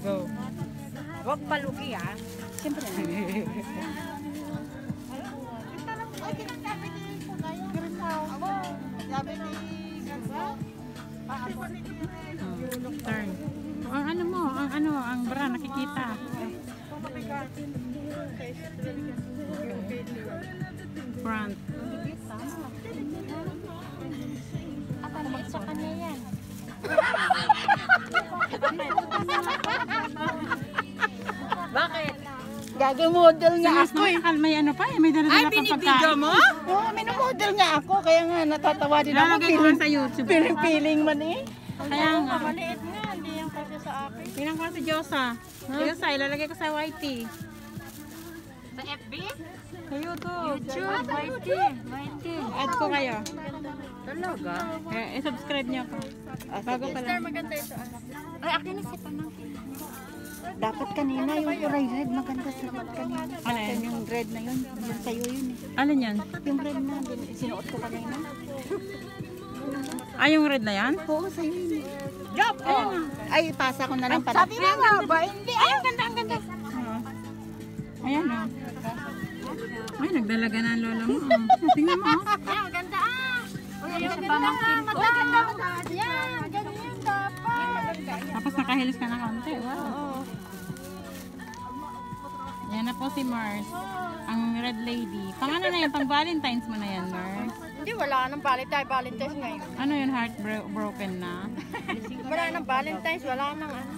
Go. Huwag palugi ah. Siyempre na. Hmm. Turn. Ang ano mo, ang ano, ang bra nakikita. Front. At liit sa kanya yan. Bakit? Gagamodel nga Mas ako eh. may, ano pa eh, may dala-dala Ay, pagkain. mo? Oo, minumodel nga ako. Kaya nga natatawa din ako. Lalagay ko Piling, lang sa YouTube. piling-piling man eh. Kaya nga. Maliit nga, hindi yung kasi sa akin. Pinang ko si Josa. Josa, ilalagay ko sa YT. Sa FB? Sa YouTube. YouTube, mighty, mighty. Add ko kayo. Talaga? Eh, i-subscribe niyo ako. Bago pa lang. maganda ito. Ay, akin na si Pamangkin. Dapat kanina yung kulay red. Maganda sa red kanina. Ano yan? Yung red na yun. Yun sa'yo yun eh. Alin yan? Yung red na din, sinuot ko kanina. Ah, yung red na yan? Oo, sa'yo yun eh. Job! Oh. Ay, pasa ko na lang pala. Sabi mo nga ba? Hindi. Ay, ang ganda, ang ganda. Ayan o. Ay, nagdalaga na ang lola mo. oh. Tingnan mo. oh. Ay, maganda ah. Uy, yung sa pamangkin ko. Maganda, Yan, ganyan dapat. Tapos nakahilis ka na konti. Wow. Yan na po si Mars. Ang red lady. Pang ano na yan? Pang Valentine's mo na yan, Mars. Hindi, wala nang Valentine, Valentine's ngayon. Ano yun? Heart bro- broken na? Wala nang Valentine's, wala nang ano.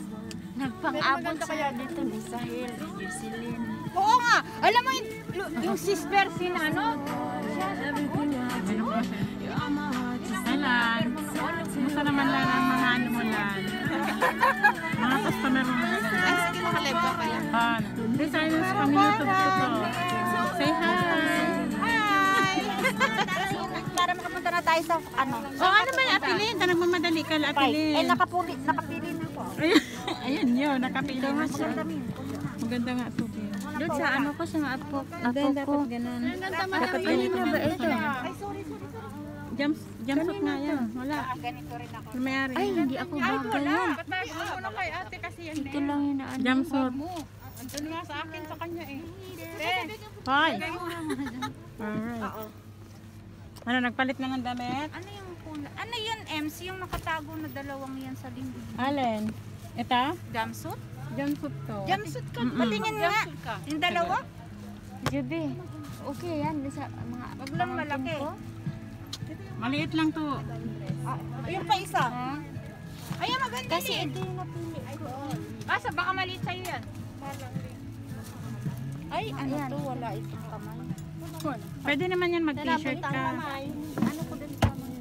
Nagpang-abot Maganda kaya dito ni Sahil, ni Jocelyn. Oo nga. Alam mo yung, yung sister si ano? Siya? Hi, Lan. Kumusta naman lang ang mga ano mo, Lan? Mga customer mo na Ay, sige, nakalive ka pala. Ah, silence kami YouTube ko. Say hi. Para makapunta na tayo sa ano. Oh, ano ba apilin? Ta nagmamadali ka, apilin. Eh, nakapuli, nakapili na ako. Ayun, ayun yun, nakapili na siya. Maganda nga to. Pin. Doon sa ano ko, sa apo, Apo dapat ganun. Dapat ganito ba ito? Jump, jumpsuit nga yan. Wala. Ganito rin ako. Mayari? Ay, hindi ako bagay yan. Ano kay ate kasi yan Ito lang yung naan. Jumpsuit. Andun nga sa akin, sa kanya eh. Hoy. Alright. Ano, nagpalit na ng damit? Ano yung kulay? Ano yun, MC? Yung nakatago na dalawang yan sa linggo. Alin? Ito? Jumpsuit? Jumpsuit to. Jumpsuit ka? Mm-mm. Patingin nga. Yung dalawa? Jubi. Okay yan. Sa mga Wag lang malaki. ko. Maliit lang to. Ayun pa isa. Ha? Ayun, maganda Kasi ito yung napili ko. Basta baka maliit sa'yo yan. Ay, ano to? Wala itong kamay. Pwede naman yan mag-t-shirt ka. Ano ko din kamay?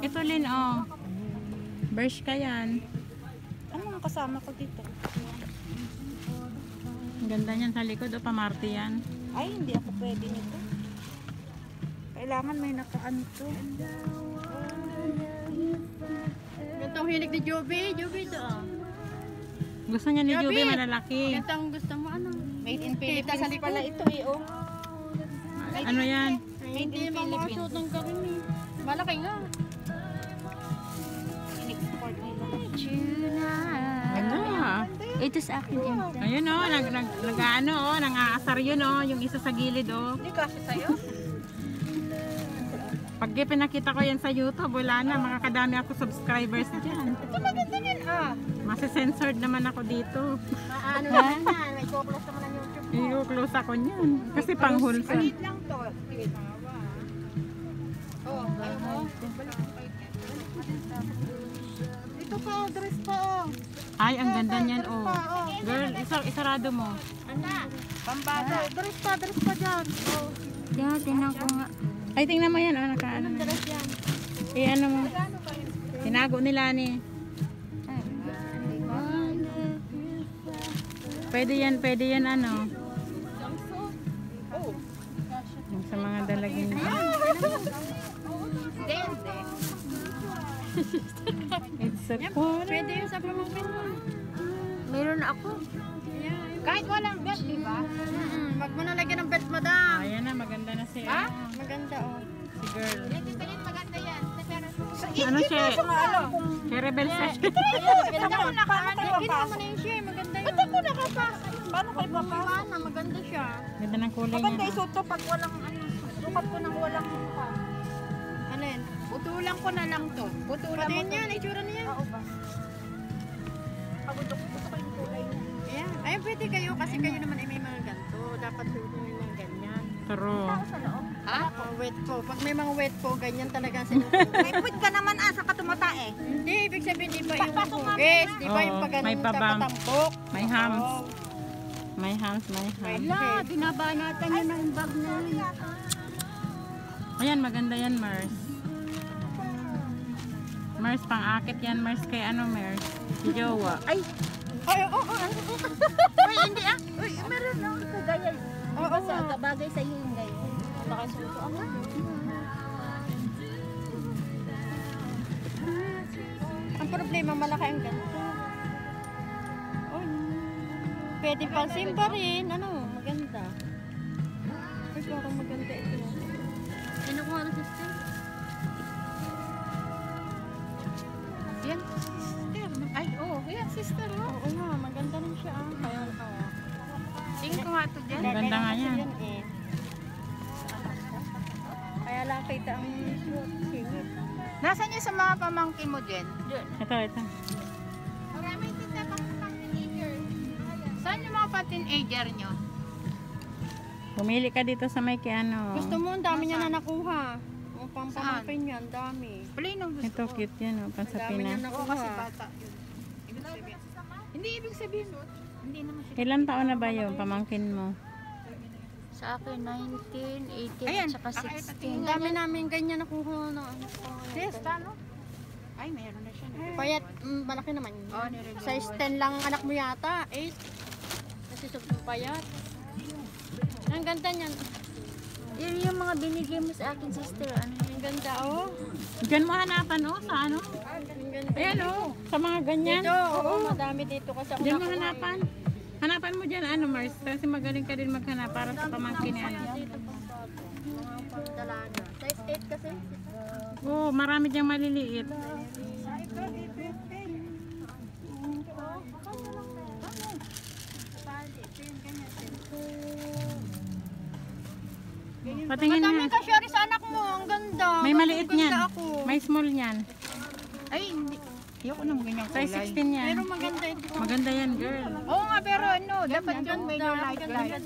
Ito Lin, oh. Brush ka yan. Ano ang kasama ko dito? Ang ganda niyan sa likod, oh, pamarte yan. Ay, hindi ako pwede nito. Kailangan may nakaano to. Ganito ang hilig ni Joby. Joby to ah. Gusto niya ni. Juby malalaki. Ganito ang gusto mo ano. Made in Philippines pala ito eh, oh. Ano yan? Made in Philippines. ng gawin eh. Malaki nga. In-export nila. Ano? Ito sa akin din. Ayun oh, nag, nag, nag ano oh, nangaasar yun oh, yung isa sa gilid oh. Hindi kasi sa'yo. Pag pinakita ko yan sa YouTube, wala na, makakadami ako subscribers dyan. Ito maganda yan ah. Masi-censored naman ako dito. Ano na na. May close naman ang YouTube. I-close ako niyan. Kasi pang wholesome. Maliit lang to. Oh, ayaw mo. Ito pa, oh, dress pa oh. Ay, ang ganda niyan oh. Girl, isa, isarado mo. Pambata. Dress pa, dress pa dyan. Oh. Yan, tinan ko nga. Ay, tingnan mo yan. Oh, naka, ano, na. Eh, ano mo. Tinago nila ni. Pwede yan, pwede yan ano. Oh. Yung sa mga dalagin. It's a quarter. Pwede yun sa pamangkin mo. Meron ako. Kahit walang belt, di ba? Mm Wag mo na lagyan ng belt, madam. Ayan na, maganda na si, Ha? ano, Maganda oh. si girl. Maganda yan. Ano siya? alam kung Kaya rebel siya. Ganda ko nakaano. Ginawa mo na yung siya. Maganda yun. Ba't ako nakapasok? paano kayo papasok. Mana, maganda siya. Ganda ng kulay Maganda niya. isuot to pag walang ano. Sukat ko nang walang pa. Ano yun? Putulang ko na lang to. Putulang mo. Pati yan, itsura niya. Oo ba? Pagod Ay, pwede kayo kasi kayo naman ay may mga ganito. Dapat yung mga ganyan. True. Tao sa loob. Ha? Oh, wet po. Pag may mga wet po, ganyan talaga sinusuot. May put ka naman ah, sa katumata eh. Hindi, ibig sabihin, di ba Pa- yung hugis? Di ba yung pag may ganun babang. kapatampok? May hams. May hams, may hams. Wala, binabanatan niyo ng bag na yun. Ayan, maganda yan, Mars. Mars, pang-akit yan, Mars. Kay ano, Mars? Si Jowa. Ay, Ay, oo, oo. uy, hindi ah. Uy, meron na. Kagaya. Oo, oo. Sa bagay sa iyo yung gaya. Baka suso ako. Ang problema, malaki ang ganito. Oy. Pwede pang simba rin. Ano, maganda. Ay, parang maganda ito. Ano ko ano sister? Yan, sister. Ay, oo. Oh, yan, sister. Oh. Ganda nga yan. eh. Kaya lang kita ang singit. Nasaan niya sa mga pamangkin mo din? Ito, ito. Maraming tinda pang pang teenager. Saan yung mga pa-teenager nyo? Pumili ka dito sa may kay ano. Gusto mo, ang dami niya na nakuha. Ang pampamangkin niya, ang dami. Play nung gusto Ito, ko. cute yan. Oh, Ang dami niya. Oo, nakuha. kasi bata yun. Ibig sabihin. Hindi ibig sabihin. Hindi naman siya. Ilan taon na ba yung pamangkin mo? Sa akin, 19, 18, Ayan, at saka ah, ito, 16. Ang dami namin ganyan nakuha na ano. Sis, ano? Ay, mayroon na siya. Payat, mm, malaki naman. Oh. Size 10 lang ang anak mo yata, 8. Kasi sobrang payat. Ang ganda niyan. Yun yung mga binigay mo sa akin, sister. Ano yun? Ang ganda, oh. Diyan mo hanapan, oh, sa ano? Ang ganda. Ayan, oh, sa mga ganyan. Dito, oo, madami dito kasi ako Diyan mo nakuha, hanapan. Hanapan mo dyan, ano, Mars? Kasi magaling ka din maghanap para sa pamangkin ni ano. Mga pang dalaga. Size 8 kasi. Oo, oh, marami diyang maliliit. Patingin Madami ka share sa anak mo. Ang ganda. May maliit niyan. May small niyan. Ay, hindi. Ayoko nang ganyan Size kulay. 16 yan. Pero maganda ito. Maganda yan, girl. Oo nga, pero ano, dapat yun medyo ganda, light ang light.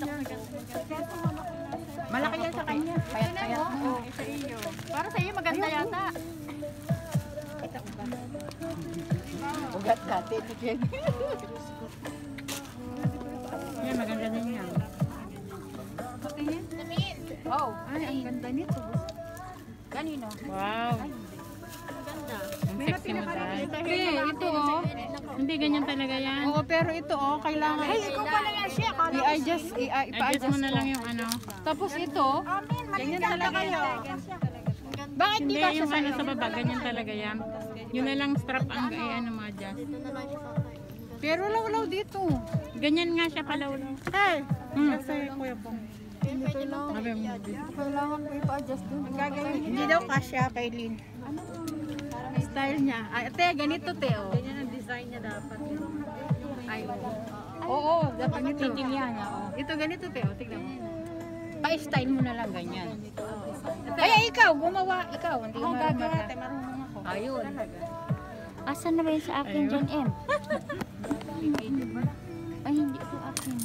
Malaki yan sa kanya. Payat payat mo. Oo, sa iyo. Para sa iyo maganda yata. Ugat dati. Tigyan. Yan, maganda din yan. Oh, ay, ang ganda nito. Kanino? Wow. Ang mo dahil. Hindi, ito oh. Hindi, ganyan talaga yan. Oo, pero ito oh, kailangan. Ay, ikaw pala yan siya. I-adjust, Adjust mo na lang yung ano. Tapos ito, ganyan talaga yun. Bakit di Hindi, ka yung ano sa baba, ganyan talaga yan. Yun na lang strap ang ay, ano mo adjust. Siya sa Pero lawlaw dito. Ganyan nga siya palawlaw. Hey, Hmm. kasi kuya pong. Kailangan ko ipa-adjust. Hindi daw kasya kay Lynn. Style niya. Ay, te, ganito te, oh. Ganyan ang design niya dapat. Ay, oo. Oo, dapat ganito. Titingyan niya, oh. Ito ganito te, oh. Tignan mo. Pa-style mo na lang ganyan. Kaya ikaw, gumawa. Ikaw, hindi mo gagawa. Te, marunong ako. Ayun. Asan na ba yun sa akin, John M? Ay, hindi ito akin.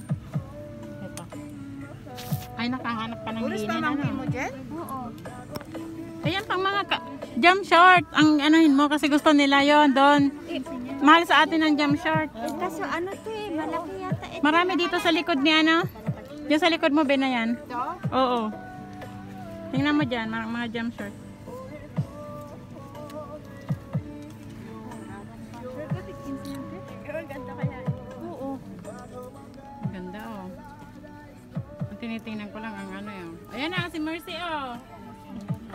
Ay, nakahanap pa ng linen. pamangkin Ano? mo dyan? Oo. Ayan, pang mga ka- jump short. Ang anuhin mo kasi gusto nila yon doon. Mahal sa atin ang jump short. Eh, kaso ano to eh, malaki yata ito. Marami dito sa likod ni ano. Diyan sa likod mo, Ben, na yan. Oo. Tingnan mo dyan, mga, mga jump short. Oh. Tinitingnan ko lang ang ano yun. Ayan na, si Mercy, oh.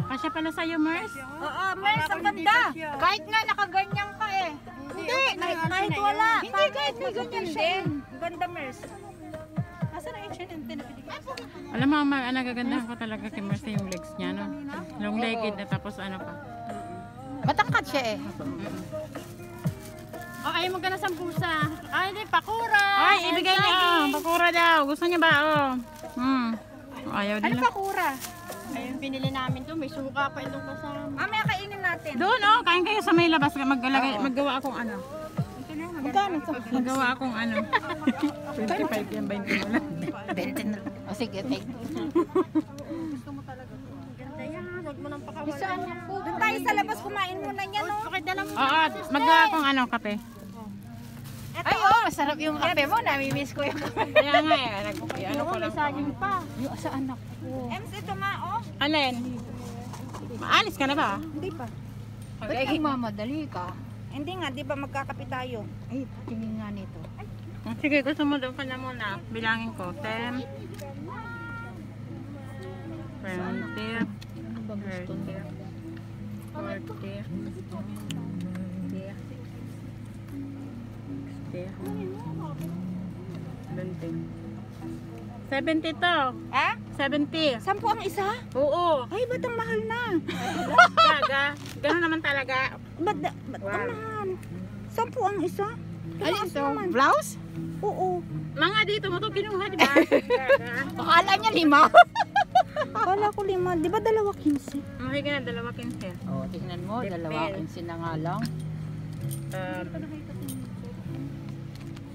Kasya pala sa'yo, Mers. Oo, Mers, ang ganda. Kahit nga nakaganyan ka eh. Hindi, kahit, kahit wala. Hindi, kahit may ganyan siya. Ganda, Mers. Asa na yung H&M na binigay? Alam mo, ma, ang nagagandahan ko talaga kay Mercy yung legs niya, no? Long legged na tapos ano pa. Matangkad siya eh. Oh, ayaw mo ka na sambusa. Ay, hindi, pakura. Ay, ibigay niya. Oh, bakura daw. Gusto niya ba? Oh. Hmm. Oh, Ayaw Ano nila. Ayun, pinili namin to. May suka pa itong kasama. Mamaya kainin natin. Doon, oh. Kain kayo sa may labas. Maglalagay, maggawa akong ano. Magkano to? Magawa akong ano. 25 yan, 20 mo lang. 20 na. O sige, take. Ganda yan. Huwag mo nang pakawalan. Doon tayo sa labas kumain muna yan, no? Pakidala mo. Oo, magawa akong ano, kape. Ay, oh, masarap yung kape mo. Nami-miss ko yung kape. Kaya nga eh, nag ano ko lang. Sayang pa. Yung sa anak ko. Ems, ito oh. Alin? Maalis ka na ba? Hindi pa. Okay. Ba't nagmamadali ka? Hindi nga, di ba magkakape tayo? Ay, tingin nga nito. Sige, gusto mo doon ka na muna. Bilangin ko. 10. 20. Ano ba gusto 30. niya? 40. 50. 70 to. Ha? 70. Sampu ang isa? Oo. Ay, ba't ang mahal na? Gaga. Ganun naman talaga. Ba't, ba't Wow. ang mahal? Sampu ang isa? Alin to? naman. Blouse? Oo. Mga dito mo to kinuha, di ba? Akala niya lima. Kala ko lima. Di ba dalawa 15? Mahigit na dalawa 15. oh, tingnan mo. Depel. Dalawa insin na nga lang. Um,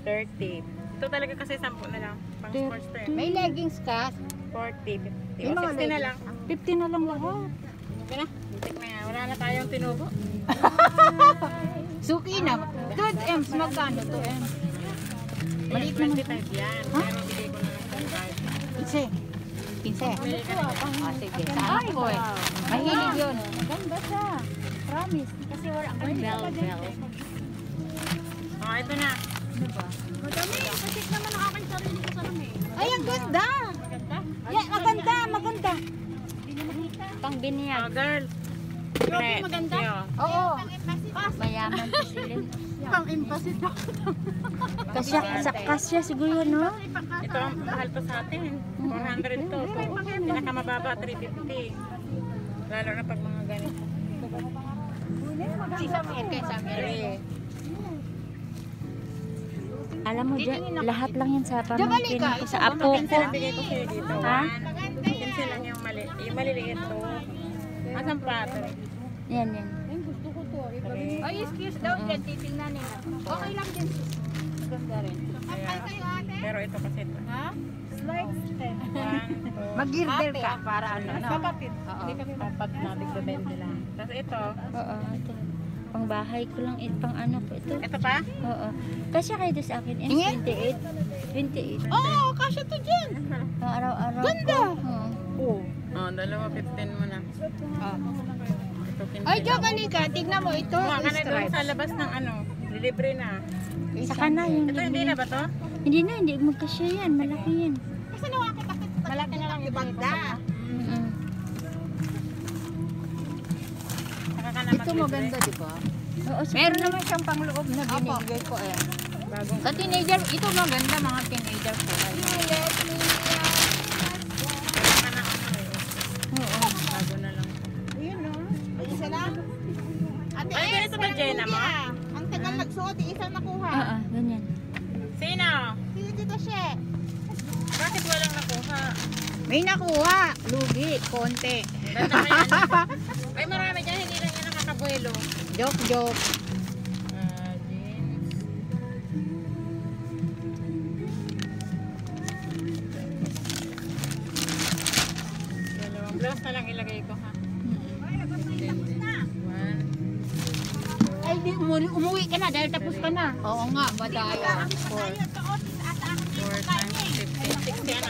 30. Ito talaga kasi 10 na lang. Pang sports to eh. May leggings ka? 40, 50. Yung O, mga 60 na lang. 50 na lang lahat. Okay na. Bitik na. Wala na tayong tinubo. Suki na. Good, Ems. Magkano to, Ems? Maliit 25 yan. Pero bigay ko na lang 25. 15. 15? Ah, sige. Saan ko eh. Mahilig yun. Maganda siya. Promise. Kasi wala kang bell, bell. Oh, ito na. Madami. Kasi naman ang aking sarili ko sa rami. Ay, ang ganda. Yeah, maganda, maganda. Pang Oh, biniyag. girl. Grabe, maganda. Oo. Mayaman to sila. Pang impasit ako. Kasya, sa kasya siguro, no? Ito ang mahal to sa atin. 400 to. Pinakamababa, 350. Lalo na pag mga ganito. Si Samir kay Samir. Alam mo, dyan, lahat lang yan sa Diyan, pamangkin balik ka. ko, sa apo ko. cancel ang bigay ko sa'yo dito. Ha? 15 lang yung mali. Yung maliliit to. Asan pa ito? Yan, yan. Ay, excuse daw. Diyan titingnan nila. Okay lang din. Ganda rin. Pero ito kasi ito. Ha? One, two, Mag-girder ka para ano. no? Kapatid. Hindi kami papat na. 20 lang. Tapos ito. Oo, ito. Pang bahay ko lang, eh, pang anak ko ito. Ito pa? Oo. Kasya kayo doon sa akin, Tingin. 28. 28. Oo, kasya to dyan. Pang araw-araw Ganda. Oo. Oo. Oh, dalawa 15 mo na. Ito 15 Ay. Diyo, balika. Tignan mo ito. Kuha ka na doon sa labas ng ano. Libre na. Saka na yung Ito hindi na ba to? Hindi na, hindi magkasya yan. Malaki yan. Malaki na lang yung banda. Na Ito maganda, di ba? Oo, Meron naman siyang pangloob na binigay ko eh. Bagong. Sa teenager, ito maganda mga teenager ko. Na eh. Oo. Bago na lang. Isa lang. Ate, Ay, ganito ba, Jenna mo? Ang tagal nagsuot, isa nakuha. Oo, ganyan. Sino? Sige, dito siya. Bakit walang nakuha? May nakuha. Lugi, konti. Ay, marami dyan. Nakakabuelo. Joke, joke. Ah, jeans. Dalawang blouse na lang ilagay ko ha. One, Ay, di, umuwi, umuwi ka na dahil tapos ka na. Oo nga, madaya. four, four times fifteen, sixty ano?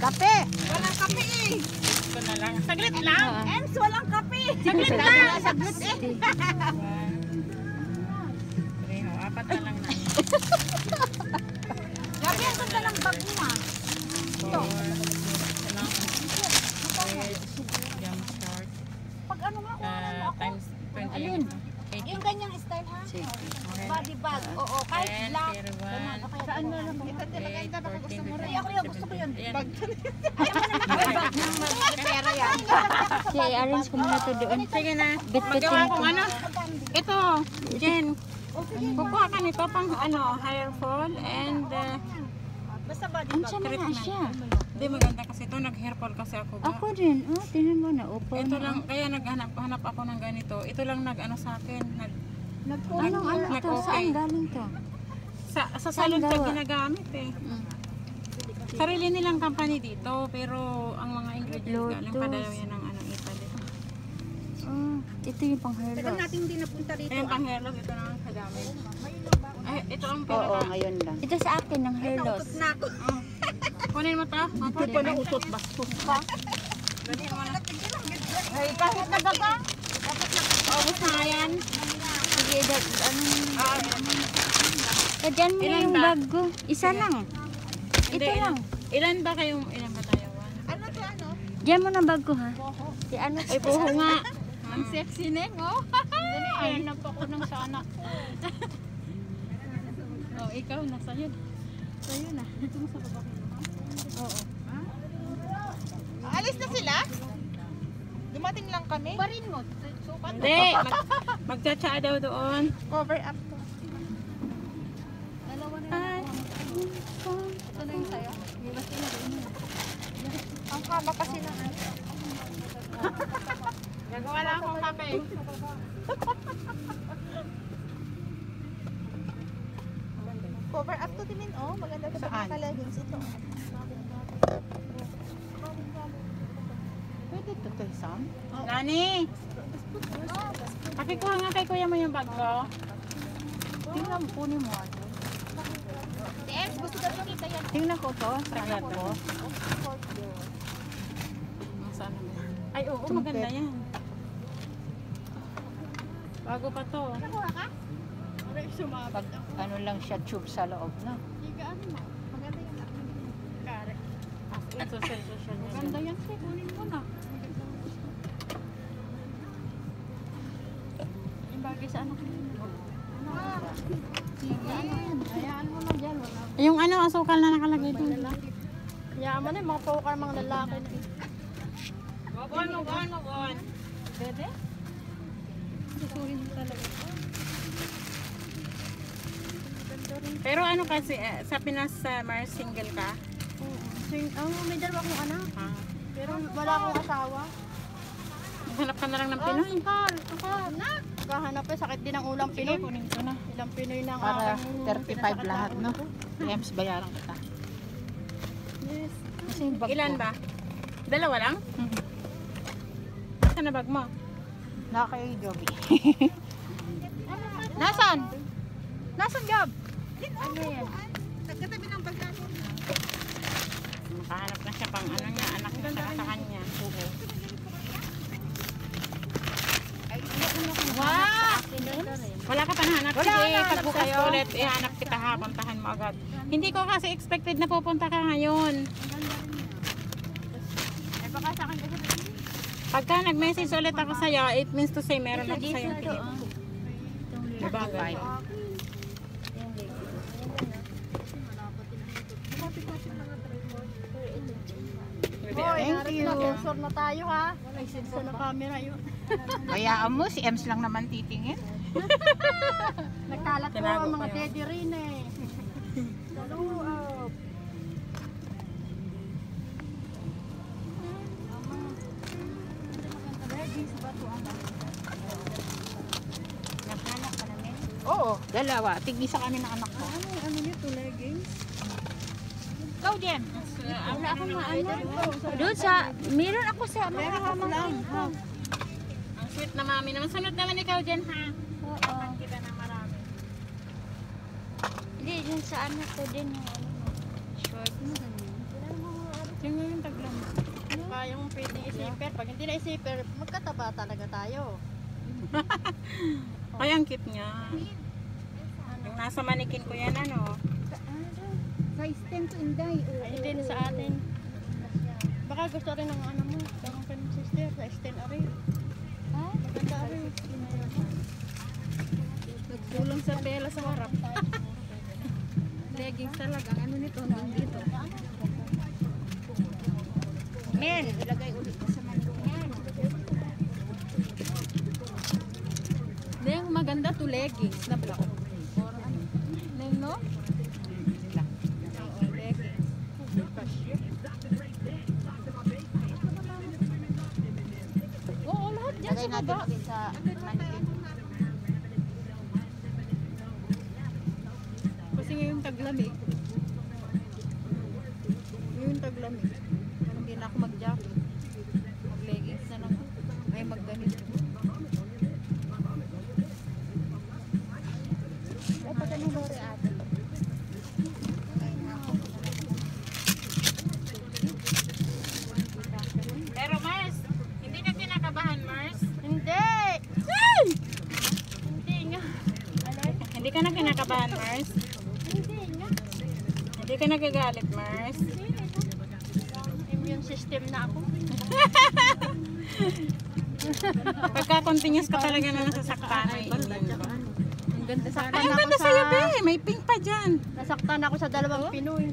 Kape! Walang kape eh! Ito na lang. Saglit lang! Ems, walang kape! Saglit lang! Saglit eh! Oh, apat na lang na. Gabi, ang ganda ng bag mo ah. Short. Pag ano nga, Ah, times 28. Alin? Yung ganyang style ha? Body bag. Oo, kahit black. Saan na lang? eight, fourteen, Ay, ako yung gusto ko yun. Bag. Si arrange ko muna to doon. Sige na. Magawa ko. kong ano. Ito, Jen. Kukuha ka nito pang ano, hair fall and uh, Basta body Ano bag. siya na nga siya? Hindi maganda kasi ito, nag-hair fall kasi ako ba. Ako din. Oh, tinan mo na. Upo Ito na. lang, kaya naghanap hanap ako ng ganito. Ito lang nag-ano sa akin. Nag, Anong ano to? Nag-okay. Saan galing to? sa, sa salon ko gawa? ginagamit eh. Mm. Sarili nilang company dito, pero ang mga ingredients galing pa daw yan ng ano, Italy. Oh, ito yung pang hair Tagal natin hindi napunta rito. Ayan pang hair loss, ito na ang kagamit. Ay, ito ang Oo, pinaka... ngayon lang. Ito sa akin ng hair loss. Na ako. Oh. Kunin mo to. Mapapit ko na utot bastos ka. Kunin mo na. Ay, kahit nagaga. Ubus na nga yan. Sige, that, ano, Ah, Kadyan mo yung ba? bag ko. Isa lang. Hindi, Ito lang. Ilan, ilan ba kayong, ilan ba tayo? One? Ano to ano? Diyan mo na bag ko ha. Si ano? Ay, buho nga. Ang sexy neng, oh. Ay, napako ng sa anak ko. oh, ikaw, nasa yun. Sa'yo na. Dito mo sa baba. Oo. Alis na sila? Dumating lang kami. Barin mo. Sukat. Hindi, mag, magtsatsa daw doon. Cover up to. Ay, Ito na yung sayo. Ang haba kasi ng ano. gagawa lang akong kape. Cover up to din, oh. Maganda ito pag naka-leggings ito. Pwede to kay Sam? Nani! Pakikuha nga kay kuya mo yung bag ko. Tingnan mo, kunin mo. Ano. Ems, gusto daw makita yan. Tingnan ko to. Saglit ko. Ay, oo, maganda yan. Bago pa to. Nakuha ka? Pag ano lang siya, tube sa loob na. Higa, ano mo? Maganda yung kare. Ito sa social media. Ganda yan, siya. Kunin mo na. Yung bagay sa anak mo. Hayaan mo na dyan. Wala. Yung ano, asukal na nakalagay doon. Hayaan mo na, mga pukar mga lalaki na. Move on, move on, move on. Pwede? Susuhin mo talaga. Pero ano kasi, eh, sa Pinas Summer, single ka? Sing, ang may dalawa akong anak. Ah. Pero wala akong asawa. Maghanap ka na lang ng Oh, Pinoy. sukal, sukal. Kahanap eh, sakit din ang ulam Pinoy. kunin ko na. Ilang Pinoy na ang Para aking 35 lahat, no? Ems, bayaran kita. Yes. Kasi yung bag Ilan ko, ba? Dalawa lang? Mhm. Saan na bag mo? Naka kay Joby. Nasaan? Nasaan job? Ano yan? Nagkatabi ng bag natin. Makahanap na siya pang ano niya, anak niya sa kanya. Oo. Wow! Wala ka pa nahanap. Wala, Sige, nahanap pagbukas sa'yo. ko ulit, ihanap kita ha, puntahan mo agad. Hindi ko kasi expected na pupunta ka ngayon. Ay baka sa akin kasi Pagka nag-message ulit ako sa'yo, it means to say meron ako sa'yo. na to. oh. Diba? Thank you. Sensor na tayo ha. Sensor na camera yun. Bayaan mo, si Ems lang naman titingin. Nagkalat ko ang mga teddy rin eh. Ka namin. Oo, dalawa. Tigisa kami ng anak ko. Ano yung ano nito, leggings? Ikaw, Jem. Wala akong maano. Doon sa, meron ako sa mga Meron ako lang. Sweet na mami naman. Sunod naman ikaw dyan ha. Oo. Kita na marami. Hindi, dun sa ano ko din yung ano mo. Short mo. Yung yung taglam. Kaya mong pwedeng isiper. Pag hindi na isiper, magkataba talaga tayo. Ay, ang cute niya. Yung nasa manikin ko yan ano. Size 10 to Inday. Ay, din sa atin. Baka gusto rin ng ano mo, ng friend sister, size 10 ari. Tulong sa tela sa harap. Leggings talaga. Ano nito? Hanggang dito. Men, ilagay ulit sa mandong yan. Neng maganda to leggings na black. Natin sa. Kasi ngayon taglamig. Ngayon taglamig. Parang hindi na ako mag-jacket. Mag-leggings na lang. ako. Ay, mag-ganito. Dapat ano lori ate? Pero Mars, hindi ka kinakabahan Mars? Hindi! Hindi nga. Hindi ka na kinakabahan Mars? Hindi nga. Hindi ka nagagalit Mars? Immune system na ako. Pagka continuous ka talaga na nasasaktan, ka. Ang ganda sana. Ay, ang ganda sa- sa'yo, be. May pink pa dyan. Nasaktan ako sa dalawang? Pinoy.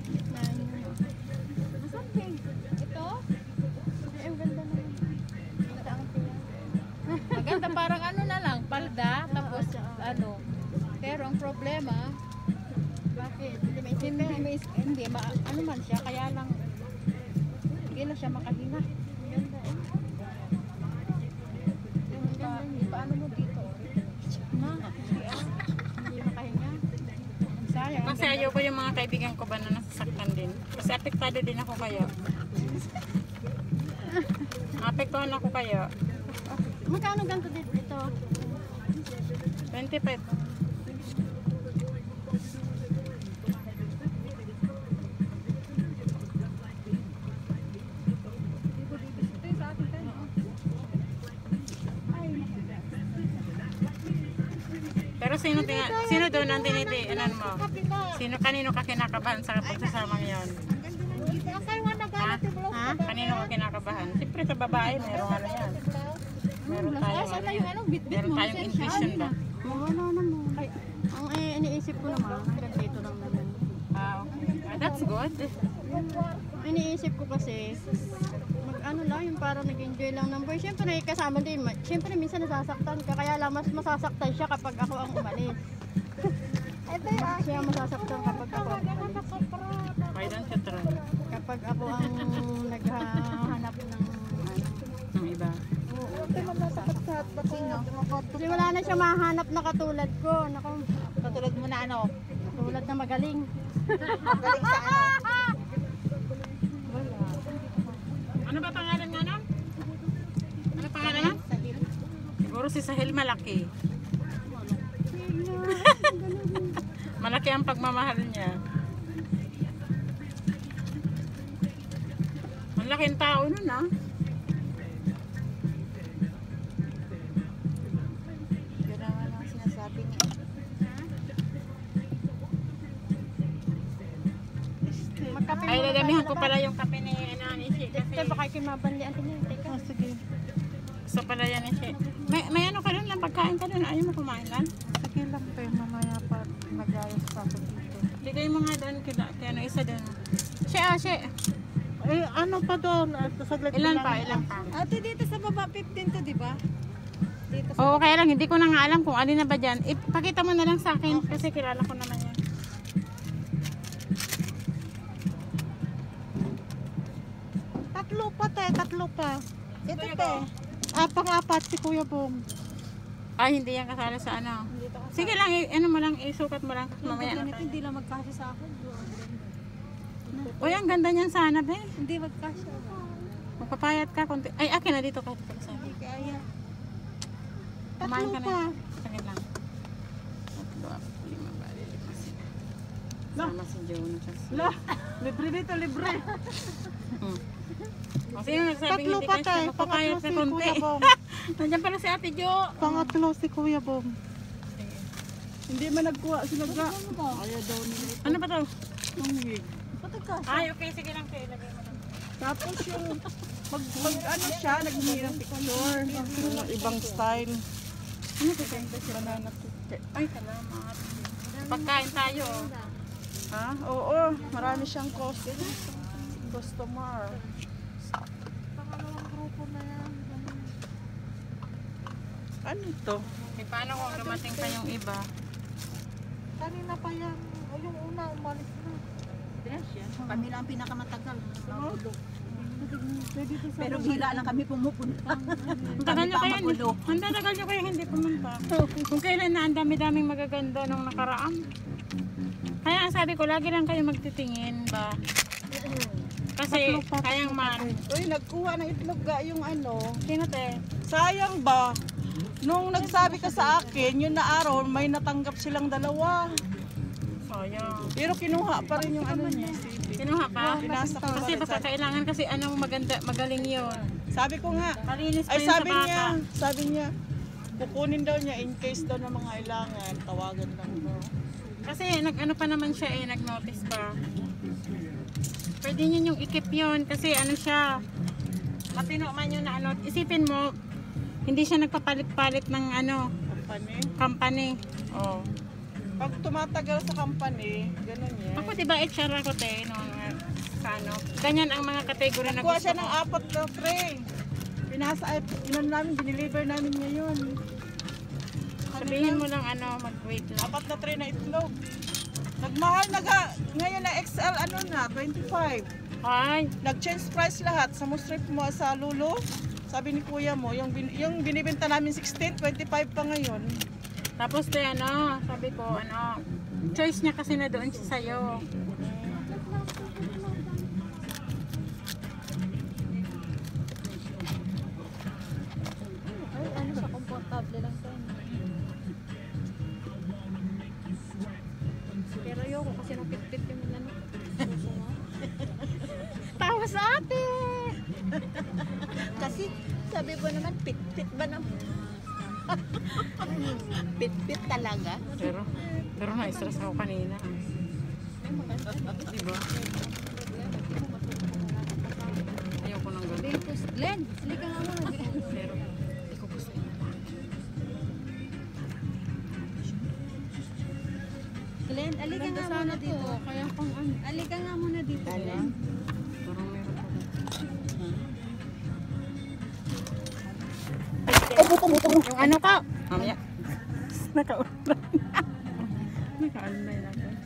Sa babae, meron ano yan. Meron Ah, tayong saan ano na yung yan. ano, bit-bit Meron mo? tayong Saan siya? intuition ba? Wala naman. Ang eh, iniisip ko naman, hanggang dito lang naman. Ah, okay. Ah, that's good. Ang iniisip ko kasi, ano lang, yung parang nag-enjoy lang ng boy. Siyempre, kasama din. Siyempre, minsan nasasaktan ka. Kaya lang, mas masasaktan siya kapag ako ang umalis. Ito yung Siya masasaktan kapag ako ang umalis. Why don't you try? Kapag ako ang naghahanap ano. Ang iba. Kasi wala na siya mahanap na katulad ko. Naku, Katulad mo na ano? katulad na magaling. Magaling sa ano? Ano ba pangalan nga nun? Ano pangalan nun? Siguro si Sahil malaki. malaki ang pagmamahal niya. Ang laking tao nun ah. Kaya lang, hindi ko na nga alam kung alin na ba dyan. Ipakita mo na lang sa akin kasi kilala ko naman yan. Tatlo pa te, tatlo pa. Ito te. Ah, pang-apat si Kuya Bong. Ay, hindi yan kasala sa ano. Sige lang, ano mo lang, isukat mo lang. Mamaya na ganito, tayo. hindi lang magkasya sa akin. Uy, ang ganda niyan sana, be. Hindi magkasya. Magpapayat ka. Kunti. Ay, akin na dito ka. Hindi kaya. Kumain ka na. Sige lang. Tatlo, apat, lima, bali, lima, sila. Sama si Jonah. La, libre dito, libre. Hmm. O, sino nagsabing Tatlo hindi pa ka siya? Magpapayat Pangatlo si konti. Kuya Bong. Nandiyan pala si Ate Jo. Pangatlo si Kuya Bong. Hindi man nagkuha sila ga. Ayaw daw nila. Ano ba to? Ka. Ay, okay. Sige lang. Kaya ilagay mo lang. Tapos yung mag, mag ano siya, ng picture. Ibang style. Ano to guys? Banana cake. Ay, salamat. Pagkain tayo. Ha? Oo, marami siyang cost customer. Ano to? Eh, paano kung dumating pa yung iba? Kanina pa yan. O yung una, umalis na. Kami lang ang pinakamatagal. Ano? Pero bihira lang kami pumupunta. Ang tagal nyo kaya, ang tagal nyo kaya hindi pumunta. Kung kailan na ang dami-daming magaganda nung nakaraan. Kaya ang sabi ko, lagi lang kayo magtitingin ba? Kasi kayang man. Uy, nagkuha ng itlog ga yung ano. Sino te? Sayang ba? Nung nagsabi ka sa akin, yun na araw, may natanggap silang dalawa. Sayang. Pero kinuha pa rin yung ano niya. Kinuha pa? Pinasa ko Kasi baka kailangan kasi anong maganda, magaling yun. Sabi ko nga, Malinis pa ay yun sa sabi bata. niya, sabi niya, kukunin daw niya in case daw na mga kailangan, tawagan lang daw. Kasi nag-ano pa naman siya eh, nag-notice pa. Pwede niyo yung ikip yun kasi ano siya, matino man yun na ano, isipin mo, hindi siya nagpapalit-palit ng ano, Company. company. Oh. Pag tumatagal sa company, ganun yan. Ako diba HR ako te, no, sa ano, ganyan ang mga category na gusto siya ko. ng apat na tray. Pinasa, ay, inan namin, dineliver namin ngayon. Sabihin mo lang ano, mag-wait lang. Apat na tray na itlog. Nagmahal na ga, ngayon na XL ano na, 25. Ay, Nag-change price lahat. Sa strip mo sa Lulu, sabi ni kuya mo, yung, bin, yung binibenta namin 16, 25 pa ngayon. Tapos te ano, sabi ko ano, choice niya kasi na doon siya sa'yo. Ay, ano sa komportable lang to. Pero ayoko kasi napit-pit yung ano. Tawa sa ate! Kasi sabi ko naman, pit-pit ba naman? Pit-pit talaga. Pero, pero na-stress ako kanina. Diba? Ayoko nang ganun. Glenn, Glenn, halika nga muna. Pero, hindi ko gusto yun. Glenn, halika nga muna dito. Kaya pang ano. Halika nga muna dito, Glenn. Parang meron pa. Yung ano ka? Mamaya. Naka-online. Naka-online ako.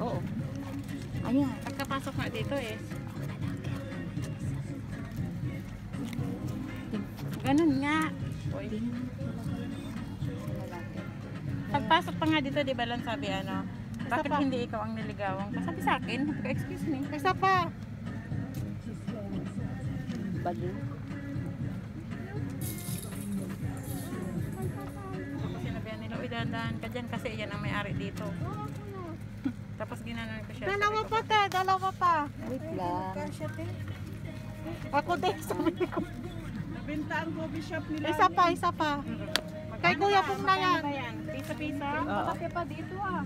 Oo. Ayan. Pagkapasok nga dito eh. Ganun nga. Uy. Pagpasok pa nga dito, di ba lang sabi ano, bakit hindi ikaw ang niligawan ko? Sabi sa akin, excuse me. Isa pa. Balo. Tapos sinabihan nila, uy, dahan ka dyan kasi yan ang may-ari dito. Tapos ginanon ko siya. Dalawa pa te, dalawa pa. Wait lang. Ako din, sabi ko. Nabenta ang coffee shop nila. Isa pa, isa pa. Kay Kuya ba? Pong na yan. Ba yan? Pisa-pisa? Malaki pa dito ah.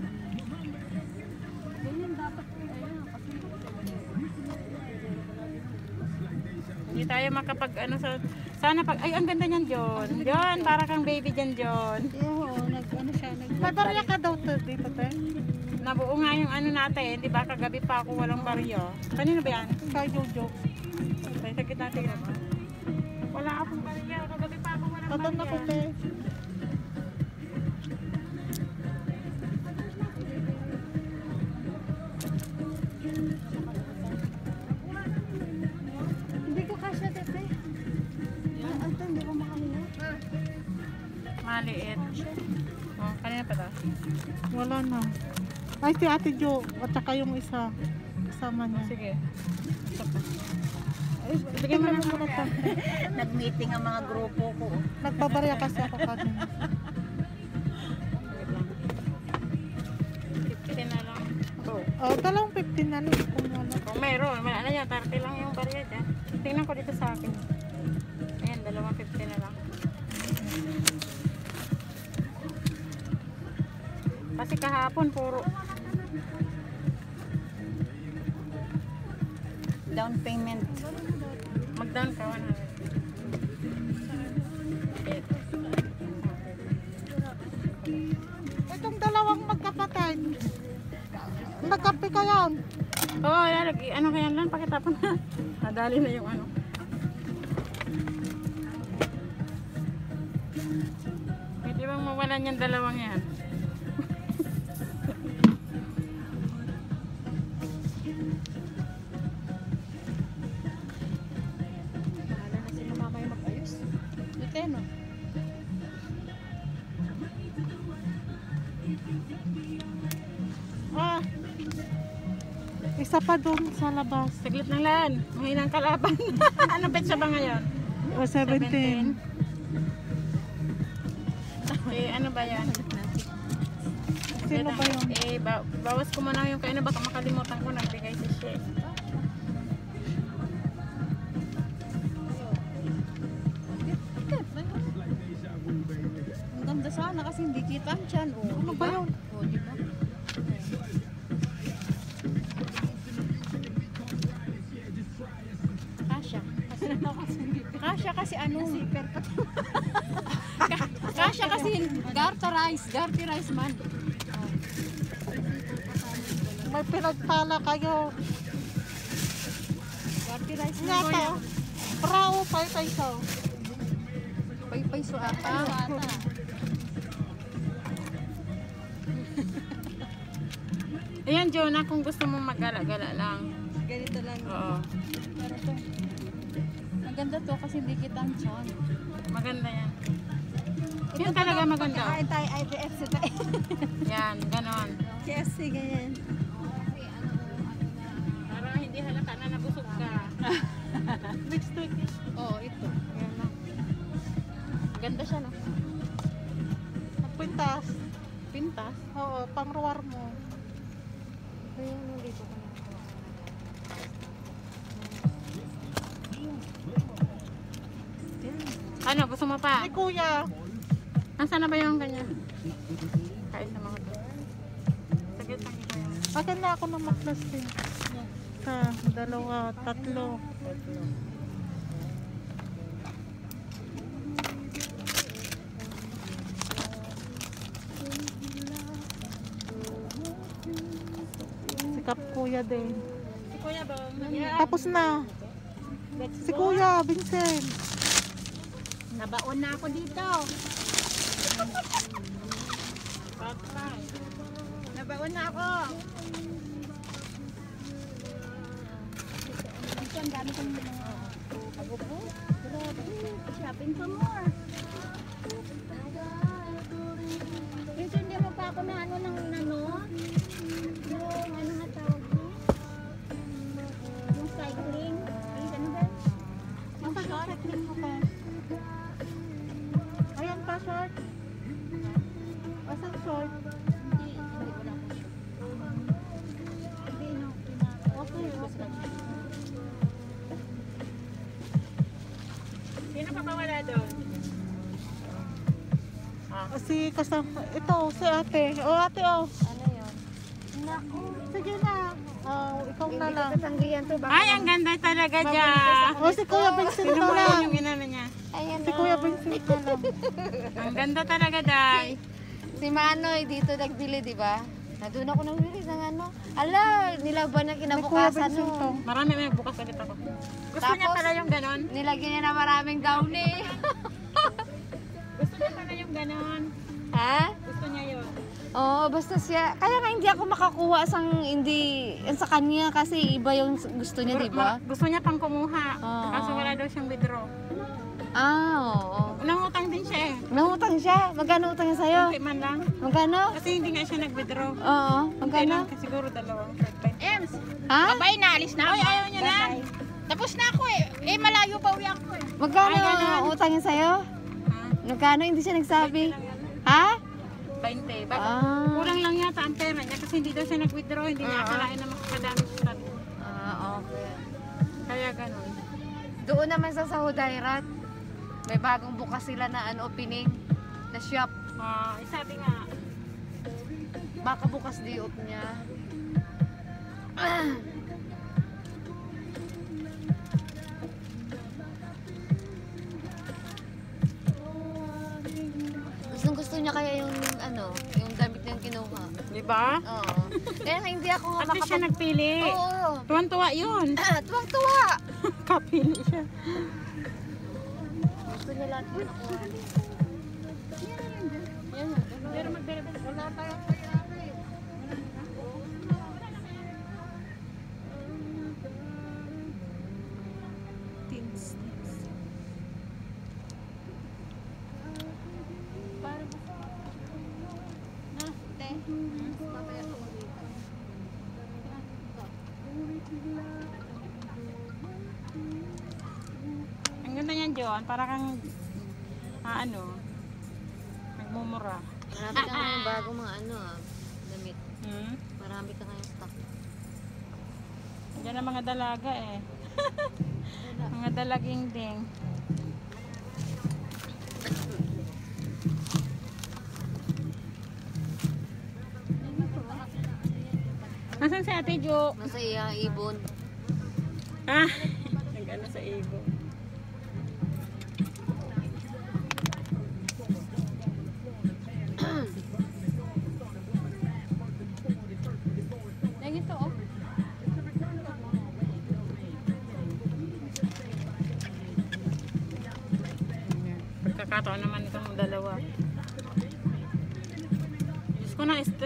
Ganyan dapat. Ayun, kasi Hindi tayo makapag ano sa sana pag ay ang ganda niyan John. John, para kang baby diyan John. Oo, nag-ano siya, nag Mabarya ka daw to dito te. Nabuo nga yung ano natin, 'di ba? Kagabi pa ako walang baryo. Kanino ba yan? Kay Jojo. Sa sakit natin. Wala akong baryo. Kagabi pa ako walang Tatan na ko baryo. te. Hindi ko kasya dito. Ah, ito, hindi ko makahinga. Maliit. Oh, kanina pa to. Wala na. Ay, si Ate Jo. At saka yung isa. Kasama niya. Sige. Ay, Bigyan mo na muna to. Nag-meeting ang mga grupo ko. Nagbabarya kasi ako kanina. 50 na lang. Oh, dalawang 15 na lang kung ano. Kung mayroon, may ano yan, 30 lang yung barya dyan. Tingnan ko dito sa akin. Ayan, dalawang 50 na lang. Kasi kahapon puro Down payment. mag-down ka 100. Eight. Itong dalawang magkapatid. Nagkape ka yan. Oo, oh, yan, ano kaya lang, pakitapon na. Nadali na yung ano. Pwede bang mawalan yung dalawang yan? Pa doon sa labas. Saglit na lan, mahinang kalaban. ano petsa ba ngayon? O, 17. Eh, ano ba yan? Sino ba yun? Eh, ba- bawas ko muna yung kaino, baka makalimutan ko, nagbigay si She. Ang ganda sana kasi hindi kita ang tiyan. Oh, Ano ba yun? Rice. Garti rice man. May pinagpala kayo. Garti rice man. Ngata. Prao, pay peso. Pay-pay so ata. Ayan, Jonah, kung gusto mo magala-gala lang. Ganito lang. Oo, Pero to. To kasi hindi kita ang tiyan. maganda. Yan maganda. Ay, tayo IVF sa tayo. Yan, ganon. Kasi ganyan. Para hindi halata na nabusog ka. Next week. Oo, oh, ito. Yan na. Ganda siya, no? Magpintas. Pintas. Oo, pangruwar mo. Ayun, dito ko na. Ano, gusto mo pa? Ni Kuya. Nasaan na ba yung ganyan? Kahit sa mga to. Ito yan. Akin na ako ng maklasing. Sa dalawa, tatlo. Sikap kuya din. Si Kuya ba? Tapos na. Si Kuya, Vincent. Nabaon na ako dito. Nabaon na ako. Ito ang dami kong mga agopo. Grabe. Shopping for more. Ito hindi mo pa ako na ano ng ano. Kasama, ito, si ate. O ate, o. Ano yun? Naku, sige na. Oh, ikaw na lang. Ay, ang ganda talaga dyan. O, si Kuya Vincent na mo lang. yung inano niya? Ayan Si Kuya Vincent na lang. Ang ganda talaga, Day. Si Manoy dito nagbili, di ba? Nandun ako nagbili ng ano. Ala, nilaban na Ni Kuya kinabukasan no. Marami may bukas ulit ako. Gusto niya Tapos? pala yung ganon? Nilagyan niya na maraming downy. Gusto niya pala yung ganon. Ha? Gusto niya yun. Oo, basta siya. Kaya nga hindi ako makakuha sang hindi sa kanya kasi iba yung gusto niya, di ba? Gusto niya pang kumuha. Oo. Kaso wala daw siyang withdraw. Ah, oo. Nangutang din siya eh. Nangutang siya. Magkano utang niya sa'yo? Hindi man lang. Magkano? Kasi hindi nga siya nag-withdraw. Oo. Hindi Magkano? lang, siguro dalawang third Ems, Ha? babay na, alis na ako. Ay, ayaw niya na. Tapos na ako eh. Eh, malayo pa uwi ako eh. Magkano Ay, ganun. ang utang niya sa'yo? Ha? Magkano? Hindi siya nagsabi. Ha? 20. Bak- Ah. Kulang lang yata ang pera niya kasi hindi daw siya nag-withdraw. Hindi niya akalain na makakadami siya. Ah, okay. Kaya ganun. Doon naman sa Sahudairat, may bagong bukas sila na ano, opening na shop. Ah, eh, sabi nga, Baka bukas di op niya. Gustong gusto niya kaya yung ano, yung damit na yung kinuha. di ba? Oo. Kaya hindi ako nga At least siya makapag... nagpili. Oo. Tuwan-tuwa yun. Tuwang-tuwa. Kapili siya. Gusto niya lahat yung nakuha. Ang ganda niyan, John. Para kang, ah, ano, nagmumura. Marami ka ngayon bagong mga ano ah, damit. Hmm? Marami ka ngayon stock. Diyan ang mga dalaga eh. mga dalaging ding. Nasaan si Ate Jo? Nasa iya, ibon. Ah, nag-ano sa ibo.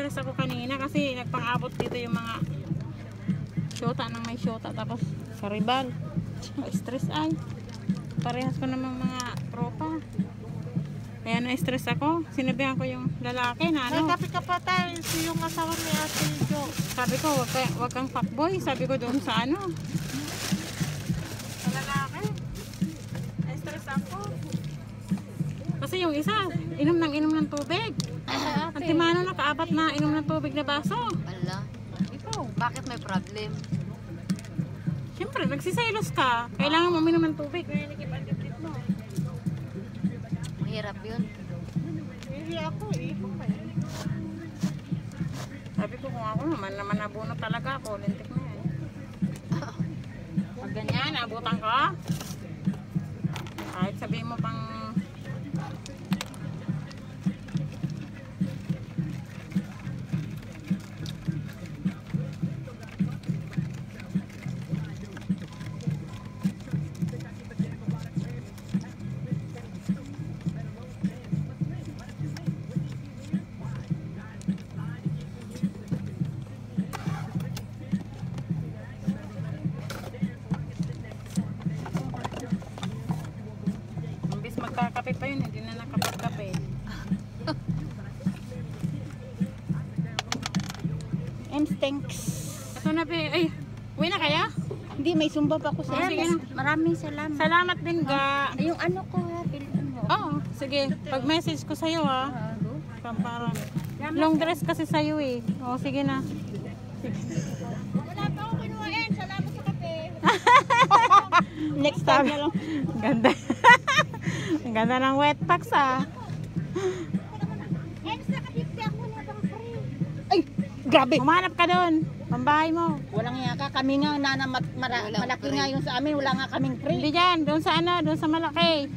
Stress ako kanina kasi nagpang-abot dito yung mga shota ng may shota tapos sa rival. stress ay. Parehas ko namang mga tropa. Kaya na-stress ako. Sinabihan ko yung lalaki na ano. Nagkape ka pa tayo. Si yung asawa ni Ate Jo. Sabi ko, wag, wag kang fuckboy. Sabi ko doon sa ano. Sa lalaki. Na-stress ako. Kasi yung isa, inom ng inom ng tubig. Ang timano nakaapat na inom ng tubig na baso. Ala. Ikaw, bakit may problem? Siyempre, nagsiselos ka. Kailangan mo uminom ng tubig. Hindi, may sumba pa ako sa Ah, sige na. Maraming salamat. Salamat din ga. Yung ano ko ha, pilihan mo. Oo, sige. Pag message ko sa'yo ha. Pamparan. Long dress kasi sa'yo eh. Oo, sige na. Wala pa ako kinuhain. Salamat sa kape. Next time. Ganda. Ang ganda ng wet packs ah. Ems, naka-50 ako na bang free. Grabe. Umanap ka doon. Pambahay mo. Walang yaka. Kami nga, nana, mat, mara, Walang malaki nga yung sa amin. Wala nga kaming free. Hindi dyan. Doon sa ano. Doon sa malaki.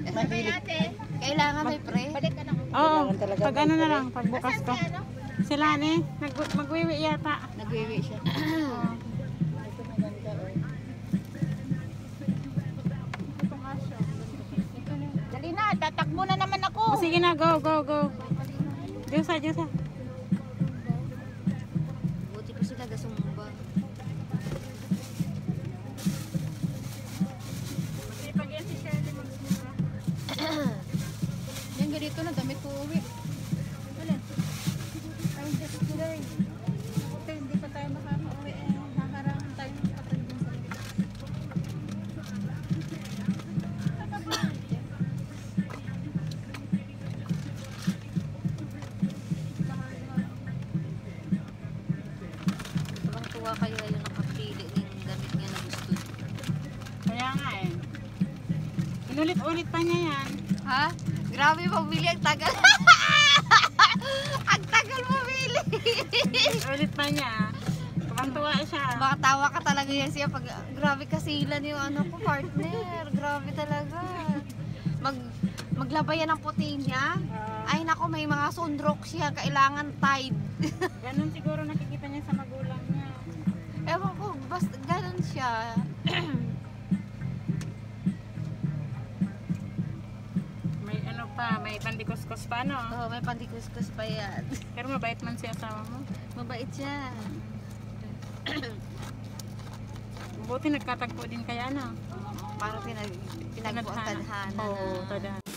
Kailangan may pre. Balik ka na. Oo. Pag ano na lang. Pag bukas ko. Sila ni. Nag magwiwi yata. Nagwiwi siya. Oo. Dali na, tatakbo na naman ako. O, sige na. Go, go, go. Diyosa, Diyosa. Bye. Kailangan tide. Ganun siguro nakikita niya sa magulang niya. Ewan ko basta ganun siya. May ano pa, may pandikos-kos pa no? Oh, may pandikuskus pa yan. Pero mabait man si asawa mo. Mabait siya. Buti nagkatagpo din kaya no? Parang pinag pinagpo ang tadhana Oo, na. tadhana.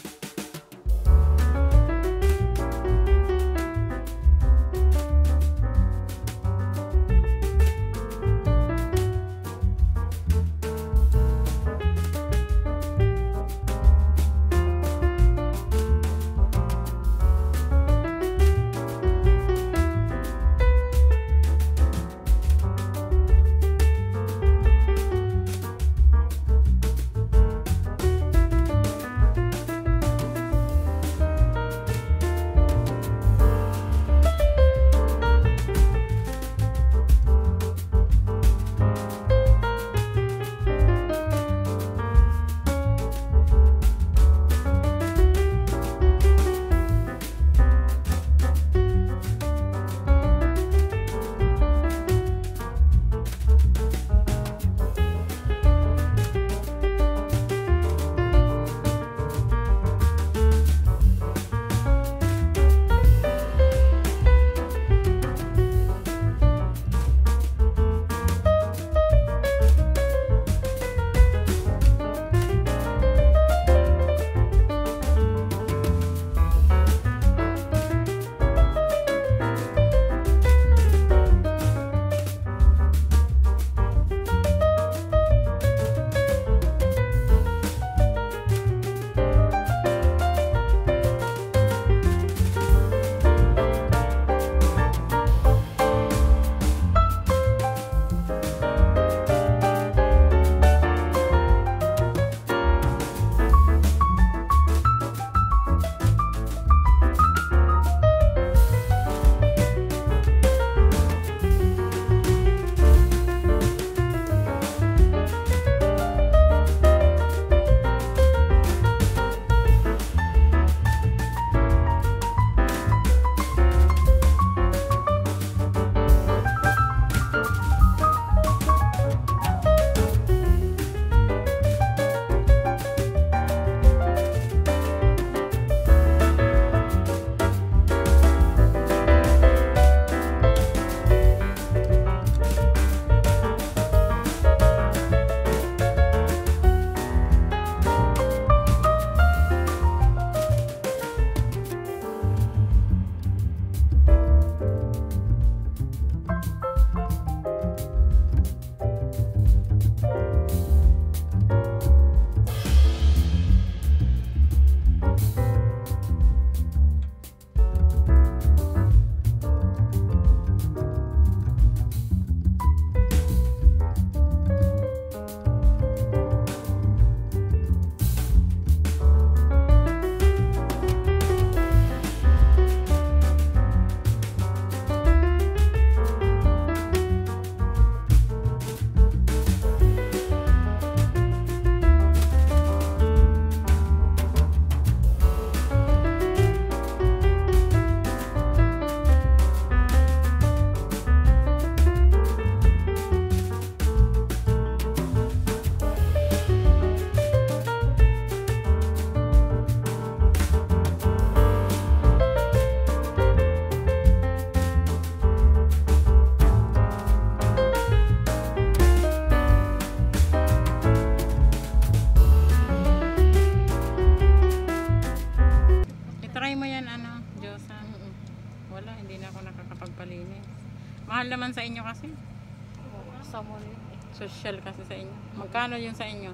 Social kasi sa inyo. Magkano yun sa inyo?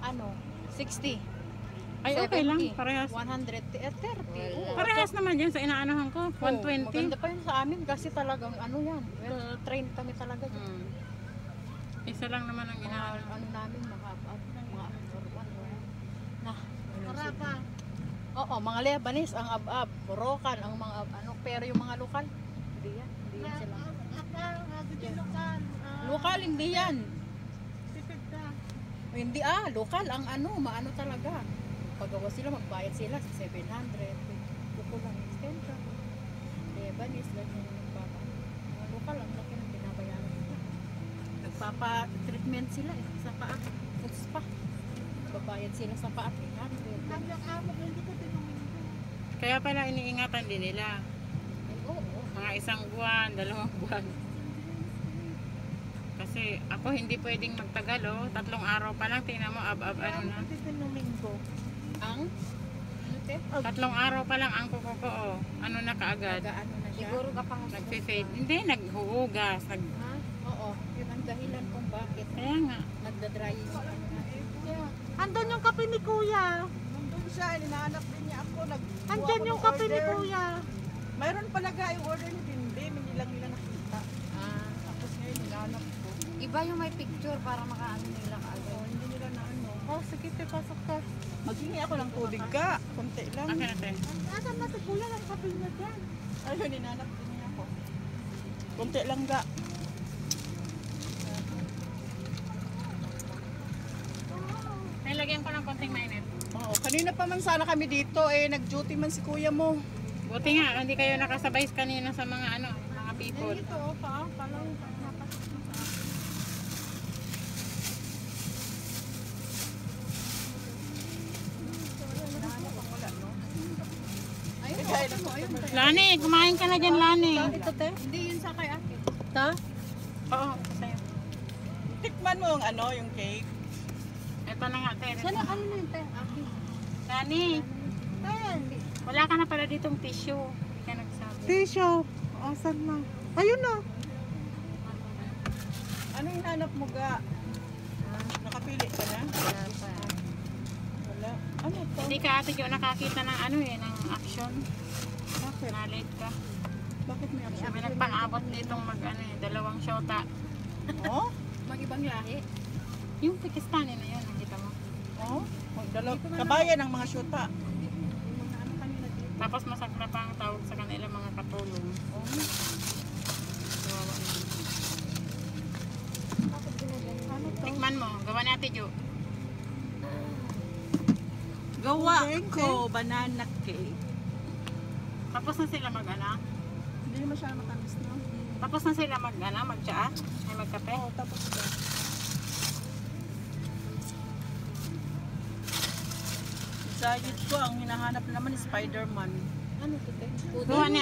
Ano? 60. Ay, okay lang. 70. Parehas. 130. Eh, 30. Oo. Parehas naman yun sa inaanohan ko. Oo, 120. Maganda pa yun sa amin kasi talagang ano yan. Well, trained kami talaga. dyan. Hmm. Isa lang naman ang Mga inaano. ano namin, mga ano, mga absorban. Na, Marapa. Oo, mga Lebanese, ang ab-ab, Moroccan, ang mga ab- ano, pero yung mga lokal, hindi yan, hindi yan sila. Lokal, hindi yan. O, hindi ah, lokal, ang ano, maano talaga. Pagawa sila, magbayad sila sa 700. Kuko lang, extension. Lebanese, ganyan yung nagpapa. Lokal, ang laki ng binabayaran nila. Nagpapa-treatment sila eh, sa paa. Foot spa. Babayad sila sa paa, 300. Kaya pala iniingatan din nila. Oo, oo. Mga isang buwan, dalawang buwan. Kasi ako hindi pwedeng magtagal oh. Tatlong araw pa lang, tingnan mo, ab-ab ano na. Ang? Ano? Tatlong araw pa lang ang kuko ko oh. Ano na kaagad. Nag-ano na siya? Siguro ka pang Nagfe-fade. Hindi, naghuhugas. Nag... Ha? Oo, yun ang dahilan kung bakit Kaya nga. nagda-dry ano. Andun yung kape ni Kuya. Nandun siya, hinahanap din niya ako. Nag Andyan yung kape ni Kuya. Mayroon palaga yung order ni Hindi, hindi lang nila nakita. Ah, Tapos ngayon, hinahanap ko. Iba yung may picture para makaano nila kaagad. Oh, hindi nila na ano. Oh, sige, te, pasok ka. Maghingi ako ng tubig ka. Kunti lang. Asan na si Kuya? Ang kape niya dyan. Ayun, hinahanap din niya ako. Kunti lang ga. Nilagyan ko ng konting mainit. Oo, kanina pa man sana kami dito eh, nag-duty man si kuya mo. Buti nga, hindi kayo nakasabay kanina sa mga ano, mga people. Ito, oh, pa, palang. ayun, Kaya ayun, ayun. Lani, kumain ka na dyan, Lani. Ito te? Hindi yun sa kay ate. Ta? Oo, sa'yo. Tikman mo yung ano, yung cake. Ito na nga, te. Sana ano na yun te? Ate. Lani, wala ka na pala ditong tissue. Hindi ka nagsabi. Tissue. Asan na? Ayun na. Ano yung hanap mo ga? Nakapili ka na? Wala. Ano to? Hindi ka ate yung nakakita ng ano eh, ng action. Bakit? Na-late ka. Bakit may action? Sabi nagpang-abot ditong mag ano eh, dalawang shota. Oh? Mag-ibang lahi. Yung Pakistani na yun, nakita mo. Oh? Magdalaw. Kabayan ng mga syuta. Tapos masakla pa ang tawag sa kanila mga katulong. Oh. Kawawa naman. Tikman mo, gawa ni Ate Jo. Gawa ko banana cake. Tapos na sila mag ano? Hindi naman siya matamis, no? Tapos na sila mag ano, magtsaa? Ay magkape? Oo, tapos ba? Diet ko, ang hinahanap naman is Spider-Man. Ano to te? Gawa ni,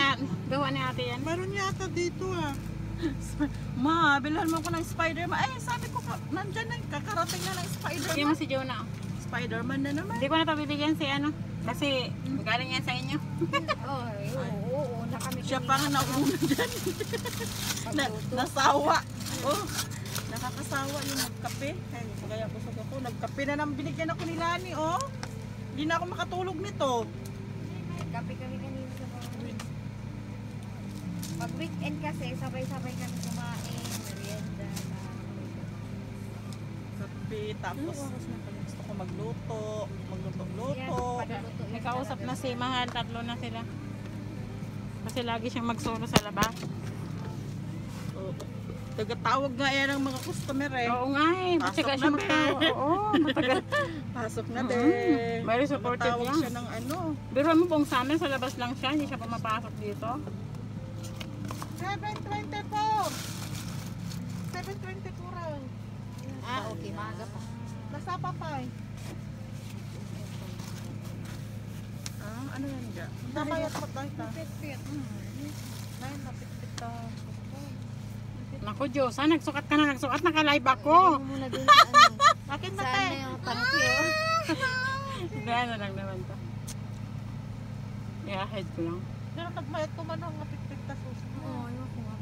gawa ni Ate yan. Meron yata dito ah. Ma, bilhan mo ko ng Spider-Man. Ay, sabi ko, nandyan na, kakarating na ng Spider-Man. mo si Jonah. Spider-Man na naman. Hindi ko na ito bibigyan si ano. Kasi galing yan sa inyo. Oo, oo, oo, na kami Siya pa nga nauna dyan. na, nasawa. Oh, nakakasawa yung magkape. Ay, kaya busog ako. Nagkape na nang binigyan ako ni Lani, oh. Hindi na ako makatulog nito. Kape kami kanina sa mga Pag weekend kasi, sabay-sabay kami kumain, merienda. Kape, tapos gusto ko magluto, magluto-luto. May kausap na si Mahal, tatlo na sila. Kasi lagi siyang magsolo sa labas. Oh, Tagatawag nga yan ng mga customer eh. Oo nga eh. Pasok na, siya be. magtawa. Oo, matagal. Pasok na Mm, din. very supportive yan. siya ng ano. Pero mo pong sa amin, sa labas lang siya. Hindi siya pumapasok dito. 724. 724 raw. Ah, okay, maaga pa. Nasa papay. Ah, ano yan dyan? Napayat pa tayo ta. Pit-pit. Ayun, napit-pit ta. Naku, Diyos, ah, nagsukat ka na, nagsukat. Naka-live ako. Ano. Akin na tayo. na yung tangkyo? Gano'n lang naman to. I-ahead ko lang. Pero pag mayat ko man ang napit-pit ta susunod. Oo, ayun ko nga.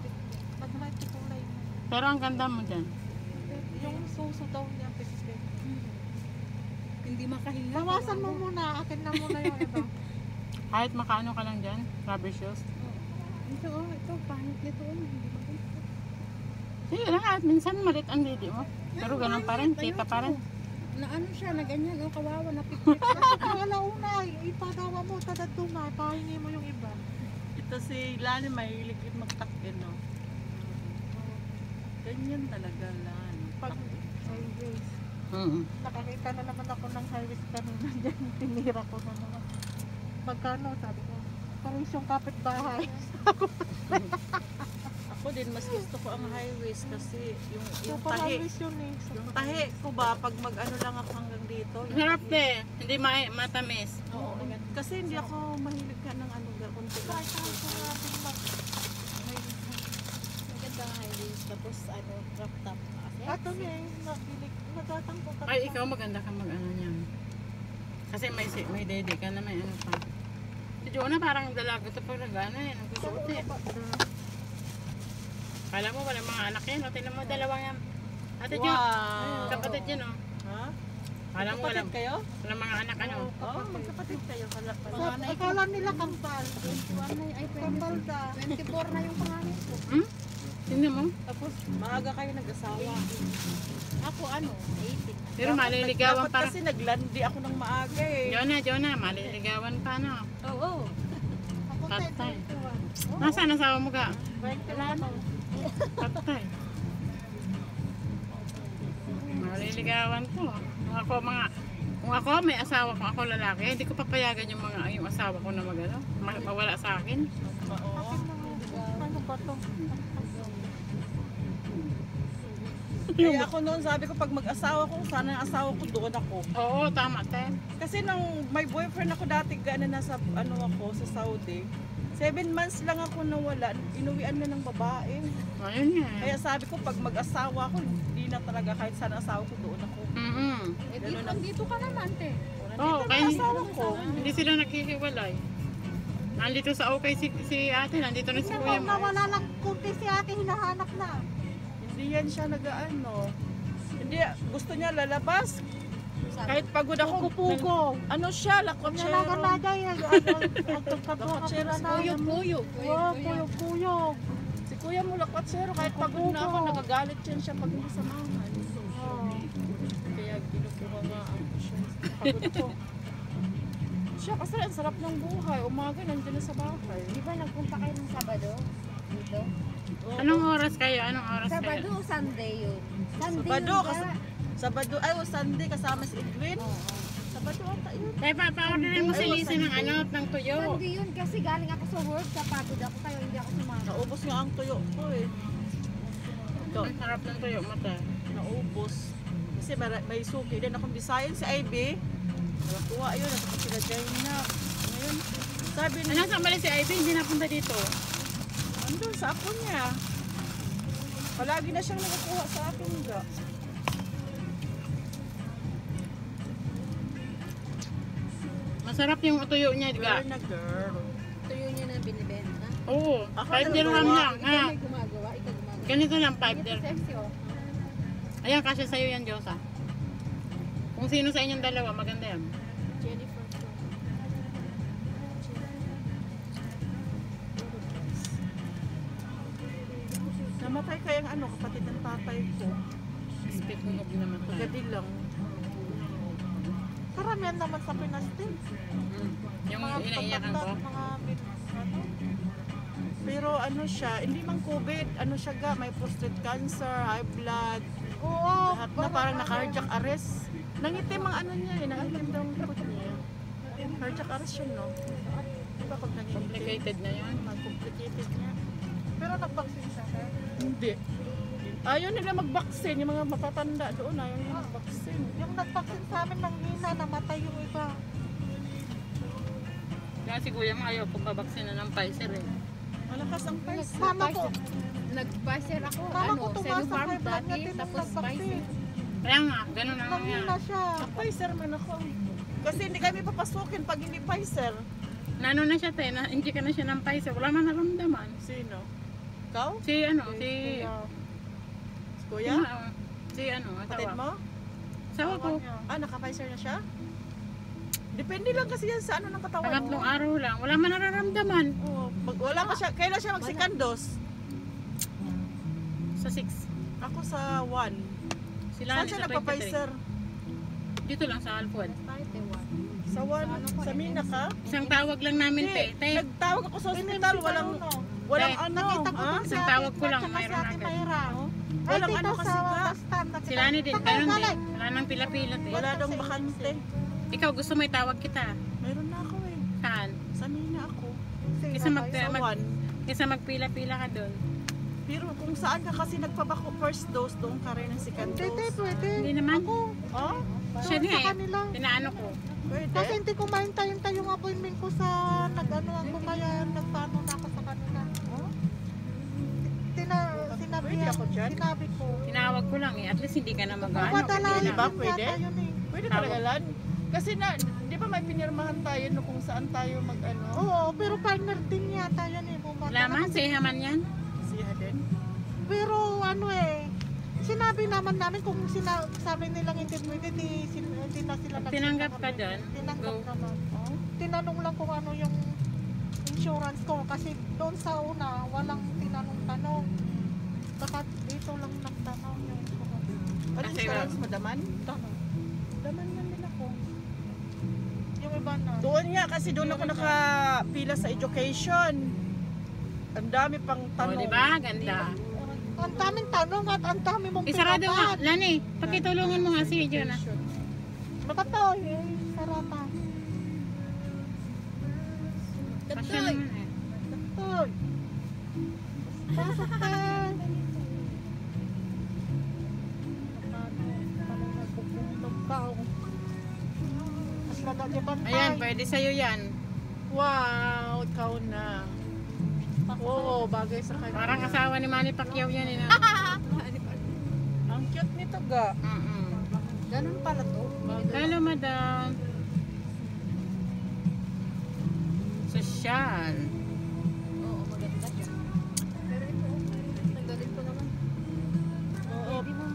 Pag kahit kulay mo. Pero ang ganda mo dyan. Yung suso daw niya, pipipin. Hindi makahinga. Bawasan mo muna, akin na muna yung ito. Kahit makaano ka lang dyan, rubber shoes. Ito, oh, ito, pangit nito. oh. Sige lang, kahit minsan malit ang lady mo. Pero ganun pa rin, kita pa rin. Na ano siya, na ganyan, oh, kawawa, napipit. Wala una, ipagawa mo, tadaduma, pahingi mo yung iba. Ito si Lani, mahilig din magtakin, no? Ganyan talaga, Lani. Pag highways, Mm. nakakita na naman ako ng highways kanina dyan, tinira ko na naman. Magkano, sabi ko, parang yung kapitbahay. Ako din, mas gusto ko ang highways kasi yung, yung Super tahi. yun eh. Yung tahi ko ba, pag mag-ano lang ako hanggang dito. Sarap de, hindi ma matamis. Oo. Kasi hindi ako mahilig ka ng ano, kunti lang. Kahit ako sa ating mag... Maganda highways, tapos ano, crop top. Ato niya eh, natatangko ka. Ay, ikaw maganda ka mag ano niyan. Kasi may may dede ka na may ano pa. Si Jonah parang dalaga to pag nag-ano eh, nagsusuot eh. Kala mo wala mga anak yan, o tingnan mo dalawa yan. Ate Jo, Wow! kapatid yan o. Ha? Kala mo wala, Kapatid kayo? wala mga anak ano. Oo, oh, magkapatid kayo. Panganay ko. akala nila kambal. 21 na, ay 20, Kambal da. 24 na yung panganay ko. Hmm? Tingnan mo. Tapos, maaga kayo nag-asawa. Ako ano, 18. Pero maliligawan Dapat pa. kasi naglandi ako ng maaga eh. Jonah, Jonah, maliligawan pa no. Oo. Ako Patay. 10, 21. Nasaan asawa mo ka? 21 ako. Patay. Maliligawan ko. Kung ako mga kung ako may asawa kung ako lalaki, hindi ko papayagan yung mga yung asawa ko na magano, ma- mawala sa akin. Oo. Ano ba to? Kaya ako noon sabi ko pag mag-asawa ko, sana ang asawa ko doon ako. Oo, tama te. Kasi nung may boyfriend ako dati gana nasa ano ako sa Saudi. Seven months lang ako nawala, inuwian na ng babae. Ayun nga. Kaya sabi ko pag mag-asawa ko, hindi na talaga kahit sana asawa ko doon ako. Mm Eh, dito, nandito ka naman, te. Oo, Nandito kaya na asawa ko. hindi sila naghihiwalay. Nandito sa okay si, si ate, nandito na si kuya mo. nawala lang kunti si ate, hinahanap na. Hindi yan siya nag-ano. Hindi, gusto niya lalabas. Kahit pagod ako, Pugo. ano siya, lakotsero. nagalada yan. Ano, si na. Kuyog, kuyog. Oo, kuyog, kuyog. Si kuya mo lakotsero, kahit pagod na ako, nagagalit yan siya pag hindi samahan. Oo. Kaya ginukuha nga ako siya. Pagod ko. Siya kasi ang sarap ng buhay. Umaga nandiyan na sa bahay. Di ba nagpunta kayo ng Sabado? Dito? Anong oras kayo? Anong oras Sabado kayo? o Sunday yun? Sunday Sabado, yun kasi, ka. Sabado, ay, o Sunday kasama si Edwin. Oo. Sabado ata yun. Kaya pa, pa-orderin mo si Lizzie ng ano, ng tuyo. Sunday yun kasi galing ako sa work, kapagod ako kayo, hindi ako sumama. Naubos nga ang tuyo ko eh. Ikaw, Ang sarap ng tuyo mo te. naubos. Kasi may, may suki din akong Bisayan si Ivy. Nakakuha yun, nasa sila na. Ngayon, sabi Ano niya, sa bali si Ivy, hindi napunta dito. Andun sa ako niya. Palagi na siyang nakakuha sa akin ga. Masarap yung tuyo niya, di ba? Girl na girl. Tuyo niya na binibenta. Oo, Ako 5 na dirham lang. Ha? May gumagawa, ikaw gumagawa. Ganito lang, 5 Ito dirham. Ayan, kasya sa'yo yan, Diyosa. Kung sino sa inyong dalawa, maganda yan. Ano, kapatid ng tatay ko. Spit mo na naman to. Gadi lang. Karamihan naman sa Pinas din. Yung Mga inaiyakan ko. Mga ano? Pero ano siya, hindi man COVID, ano siya ga, may prostate cancer, high blood, Oo. lahat na parang naka-cardiac arrest. Nangitim ang ano niya eh, nangitim daw ang likod niya. Cardiac arrest yun, no? Di ba pag nangitim? Complicated na yun. Complicated niya. Pero nag-vaccine siya. sir. Hindi. Ayaw nila mag-vaccine, yung mga matatanda doon, ayaw nila mag-vaccine. Yung nag-vaccine sa amin ng hina, namatay yung iba. Kaya si kuya mo ayaw kong babaksin na ng Pfizer eh. Malakas ang Pfizer. Mama ko, Nag-Pfizer ako, mama ano, ko Sinopharm dati, tapos Pfizer. Kaya nga, ganun ang Nanghina nangyari. siya. Pfizer man ako. Kasi hindi kami papasukin pag hindi Pfizer. Nano na siya na, hindi ka na siya ng Pfizer. Wala man naramdaman. Sino? Ikaw? Si ano, si... Si Kuya? Ah, Si ano, Kapatid asawa. mo? Asawa ko. Ah, naka-Pfizer na siya? Depende lang kasi yan sa ano ng katawan mo. Pangatlong araw lang. Wala man nararamdaman. Oo. Mag, wala pa siya. Kailan siya mag-second dose? Sa 6. Ako sa 1. Sila Saan siya sa 23. nagpa-Pfizer? Dito lang sa Alfred. Sa 1. Sa Mina ka? Isang tawag lang namin, te. Hindi. Te, Nagtawag ako sa hospital. Walang, walang ano. Nakita ko dun Isang sa tawag akin, ko lang, mayroon agad. Walang ano kasi ka. Sila ni din. Saan Ganun din. Wala nang pila-pila, te. Wala daw bakante. Ikaw, gusto mo itawag kita. Mayroon na ako eh. Saan? Sa Mina ako. Kisa mag, mag, 1. kisa magpila-pila ka doon. Pero kung saan ka kasi nagpabako first dose, doon ka rin ang second dose. pwede. Hindi naman. Oh? Siya nga eh. Tinaano ko. Pwede. Kasi hindi ko mahintay-hintay yung appointment ko sa nag-ano ako kaya nagpaano na ako sa kanila. Oh? Tina, sinabi, Pwede ako dyan? sinabi ko. Tinawag ko lang eh. At least hindi ka na mag-ano. Madalayan Di ba pwede? yun eh. Pwede talaga lan. Kasi na, di ba may pinirmahan tayo no kung saan tayo mag ano? Oo, pero partner din yata yan eh. Bumata na Laman, kasi. say haman yan. Siya din. Pero ano eh, sinabi naman namin kung sina, sabi nilang hindi pwede, di, na sila nagsinta tinanggap ka dyan, Tinanggap go. naman. Tinanong lang kung ano yung insurance ko kasi doon sa una walang tinanong-tanong. Baka dito lang nagtanong yung Ano Kasi insurance mo daman? tanong. Daman man din ako. Yung iba na. Doon nga kasi doon ako nakapila sa education. Ang dami pang O, tanong. di ba? Ganda. Ang daming tanong at ang dami mong Isarado nga. pinapan. Lani, pakitulungan mo nga si Jonah. Makatoy, eh, sarata. Pasya naman eh. Toy. Pasok ka. Ayan, pwede sa'yo yan. Wow, ikaw na. Oo, bagay sa kanya. Parang asawa ni Manny Pacquiao yan eh. Ang cute nito ga. Mm-mm. Ganun pala to. Hello, madam. Sosyal.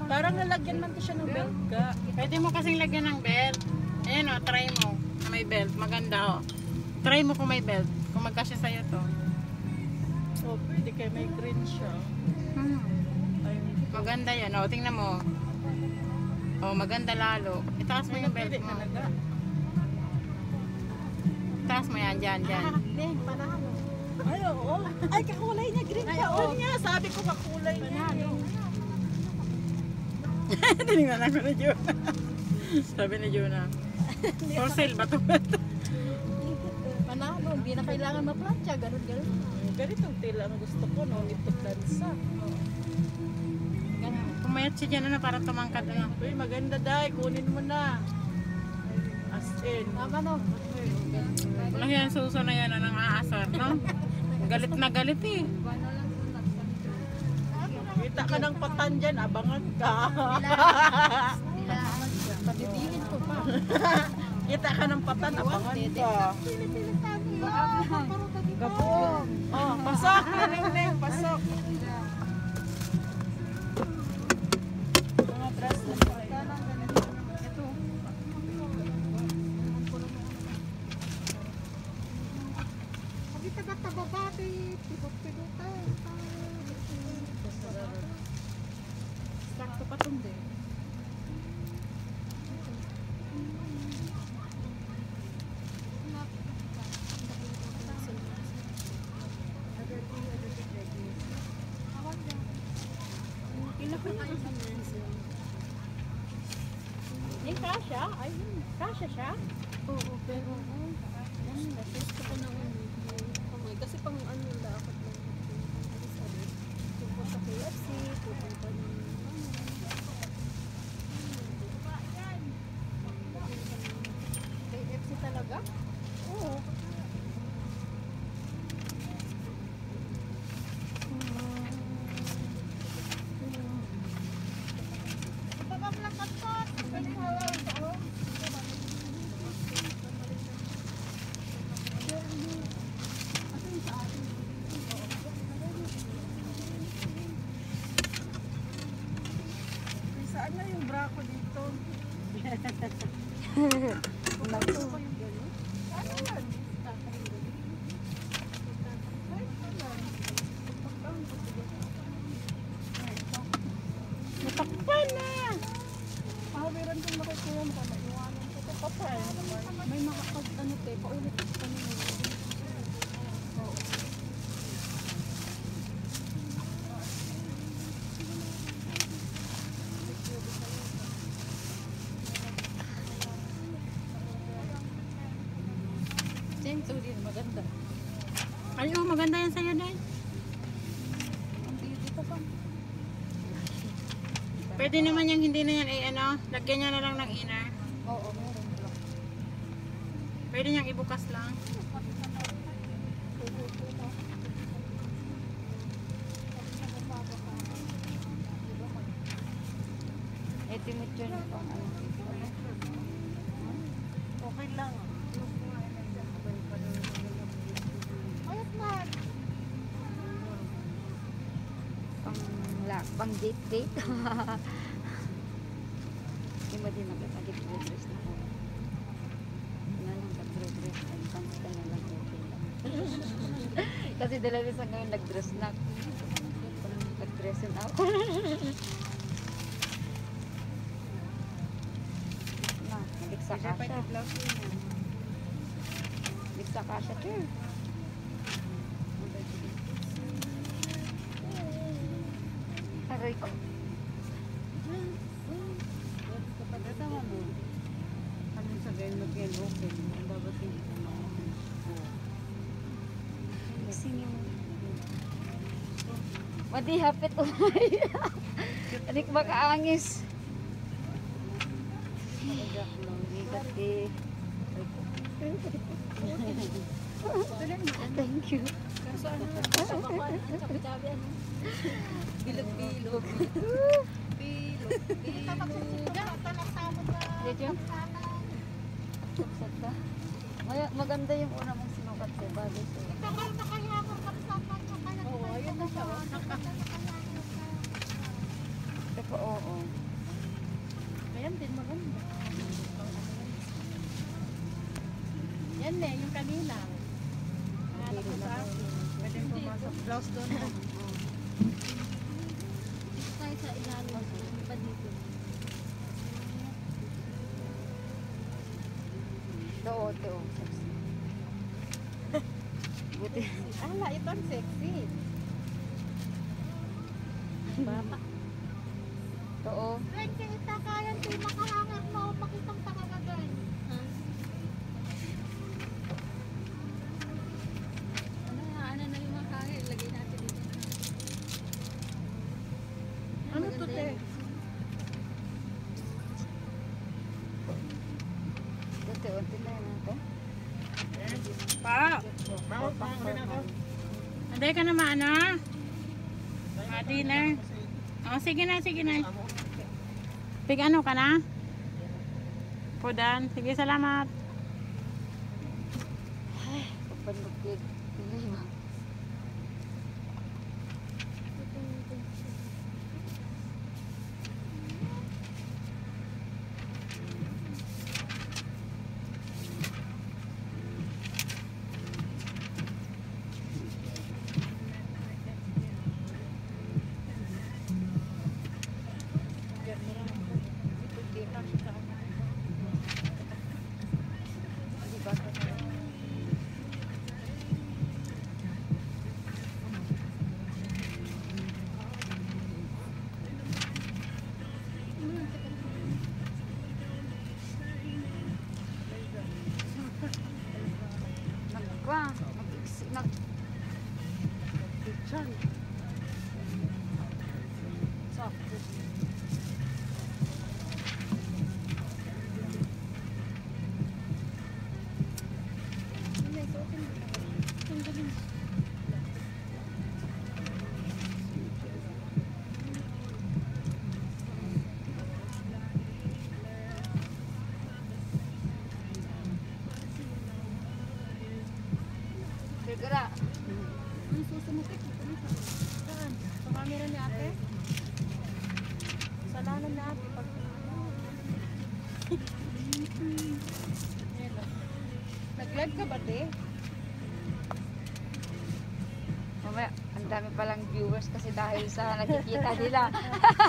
Parang nalagyan man to siya ng belt ga. Pwede mo kasing lagyan ng belt. Ayan o, try mo. Na may belt. Maganda o. Try mo kung may belt. Kung magkasya sa'yo to. Oh, pwede kay may green siya. Hmm. Maganda yan. O, tingnan mo. O, maganda lalo. Itaas mo yung belt mo. Itaas mo yan, dyan, dyan. Panalo. Ay, oo. Ay, kakulay niya. Green pa. Oo niya. Sabi ko kakulay niya. Tinignan ako na Jonah. Sabi ni Jonah. For sale ba to? Panalo, hindi na kailangan ma-plancha. Ganun, ganun. Ganitong tila ang gusto ko. No, nito dansa. Ganun. Pumayat siya dyan, ano, para tumangkad, ano. Uy, maganda dai. Kunin mo na. As in. Tama no. Wala yan, suso na yan, anong aasar, no? Galit na galit eh. Kita ka ng patan dyan. Abangan ka. Pabibigin ko pa. Kita ka ng patan. Abangan ka. Gapo. Oh, pasok. Neng, neng. Pasok. Mga dress na pala. Ito. Hindi taga-tababati. Pidot-pidot eh. Sakto pa itong din. Yung kasha? Ay, kasha siya? Oo, pero oh, ano, na-test ko na ano, kamay. Kasi pang ano lang ako lang. Tungkol sa KFC, pupunta ng Pwede naman yung hindi na yan, eh, ano, lagyan niya na lang ng inner. Oo, meron lang. Pwede niyang ibukas lang. Ito mo dyan pang ano. Okay lang. Pang, la, pang date date. Dress na ko. Nga nang ka na lang okay lang. Kasi dalawa sa ngayon nag-dress na. Nag-dress na ako. na, nabiksa ka siya. Biksa ka siya, sure. Aray ko. Kasama mo. Ano sa ganyan mag-yan open? Ang babating ko na. Sini mo. Madi hapit umay. Adik makaangis. Ajak mo, ikat eh. Thank you. Bilog-bilog. Dito. Suksat ka. Maya- Maganda yung una mong sinukat ko. Bagay. Oo, ayun na siya. oh. Ito oo. Ayan din maganda. Yan eh, yung kanina. Hanap ko sa akin. Pwede pumasok. Blouse doon. Tayo sa ilalim. Pa dito. Ito oo, ito oo. Sexy. Buti. Ala, ito ang sexy. Bata. Ito oo. Ano na, ano na yung mga kaya. Ilagay natin dito. Ano to, te? Ito, unti na yun ate. Pa! Anday ka naman, ano? Ah, dinner. Oh, sige na, sige na. Pig ano ka na? Pudan. Sige, salamat. Pagpandukid. Pili viewers kasi dahil sa nakikita nila.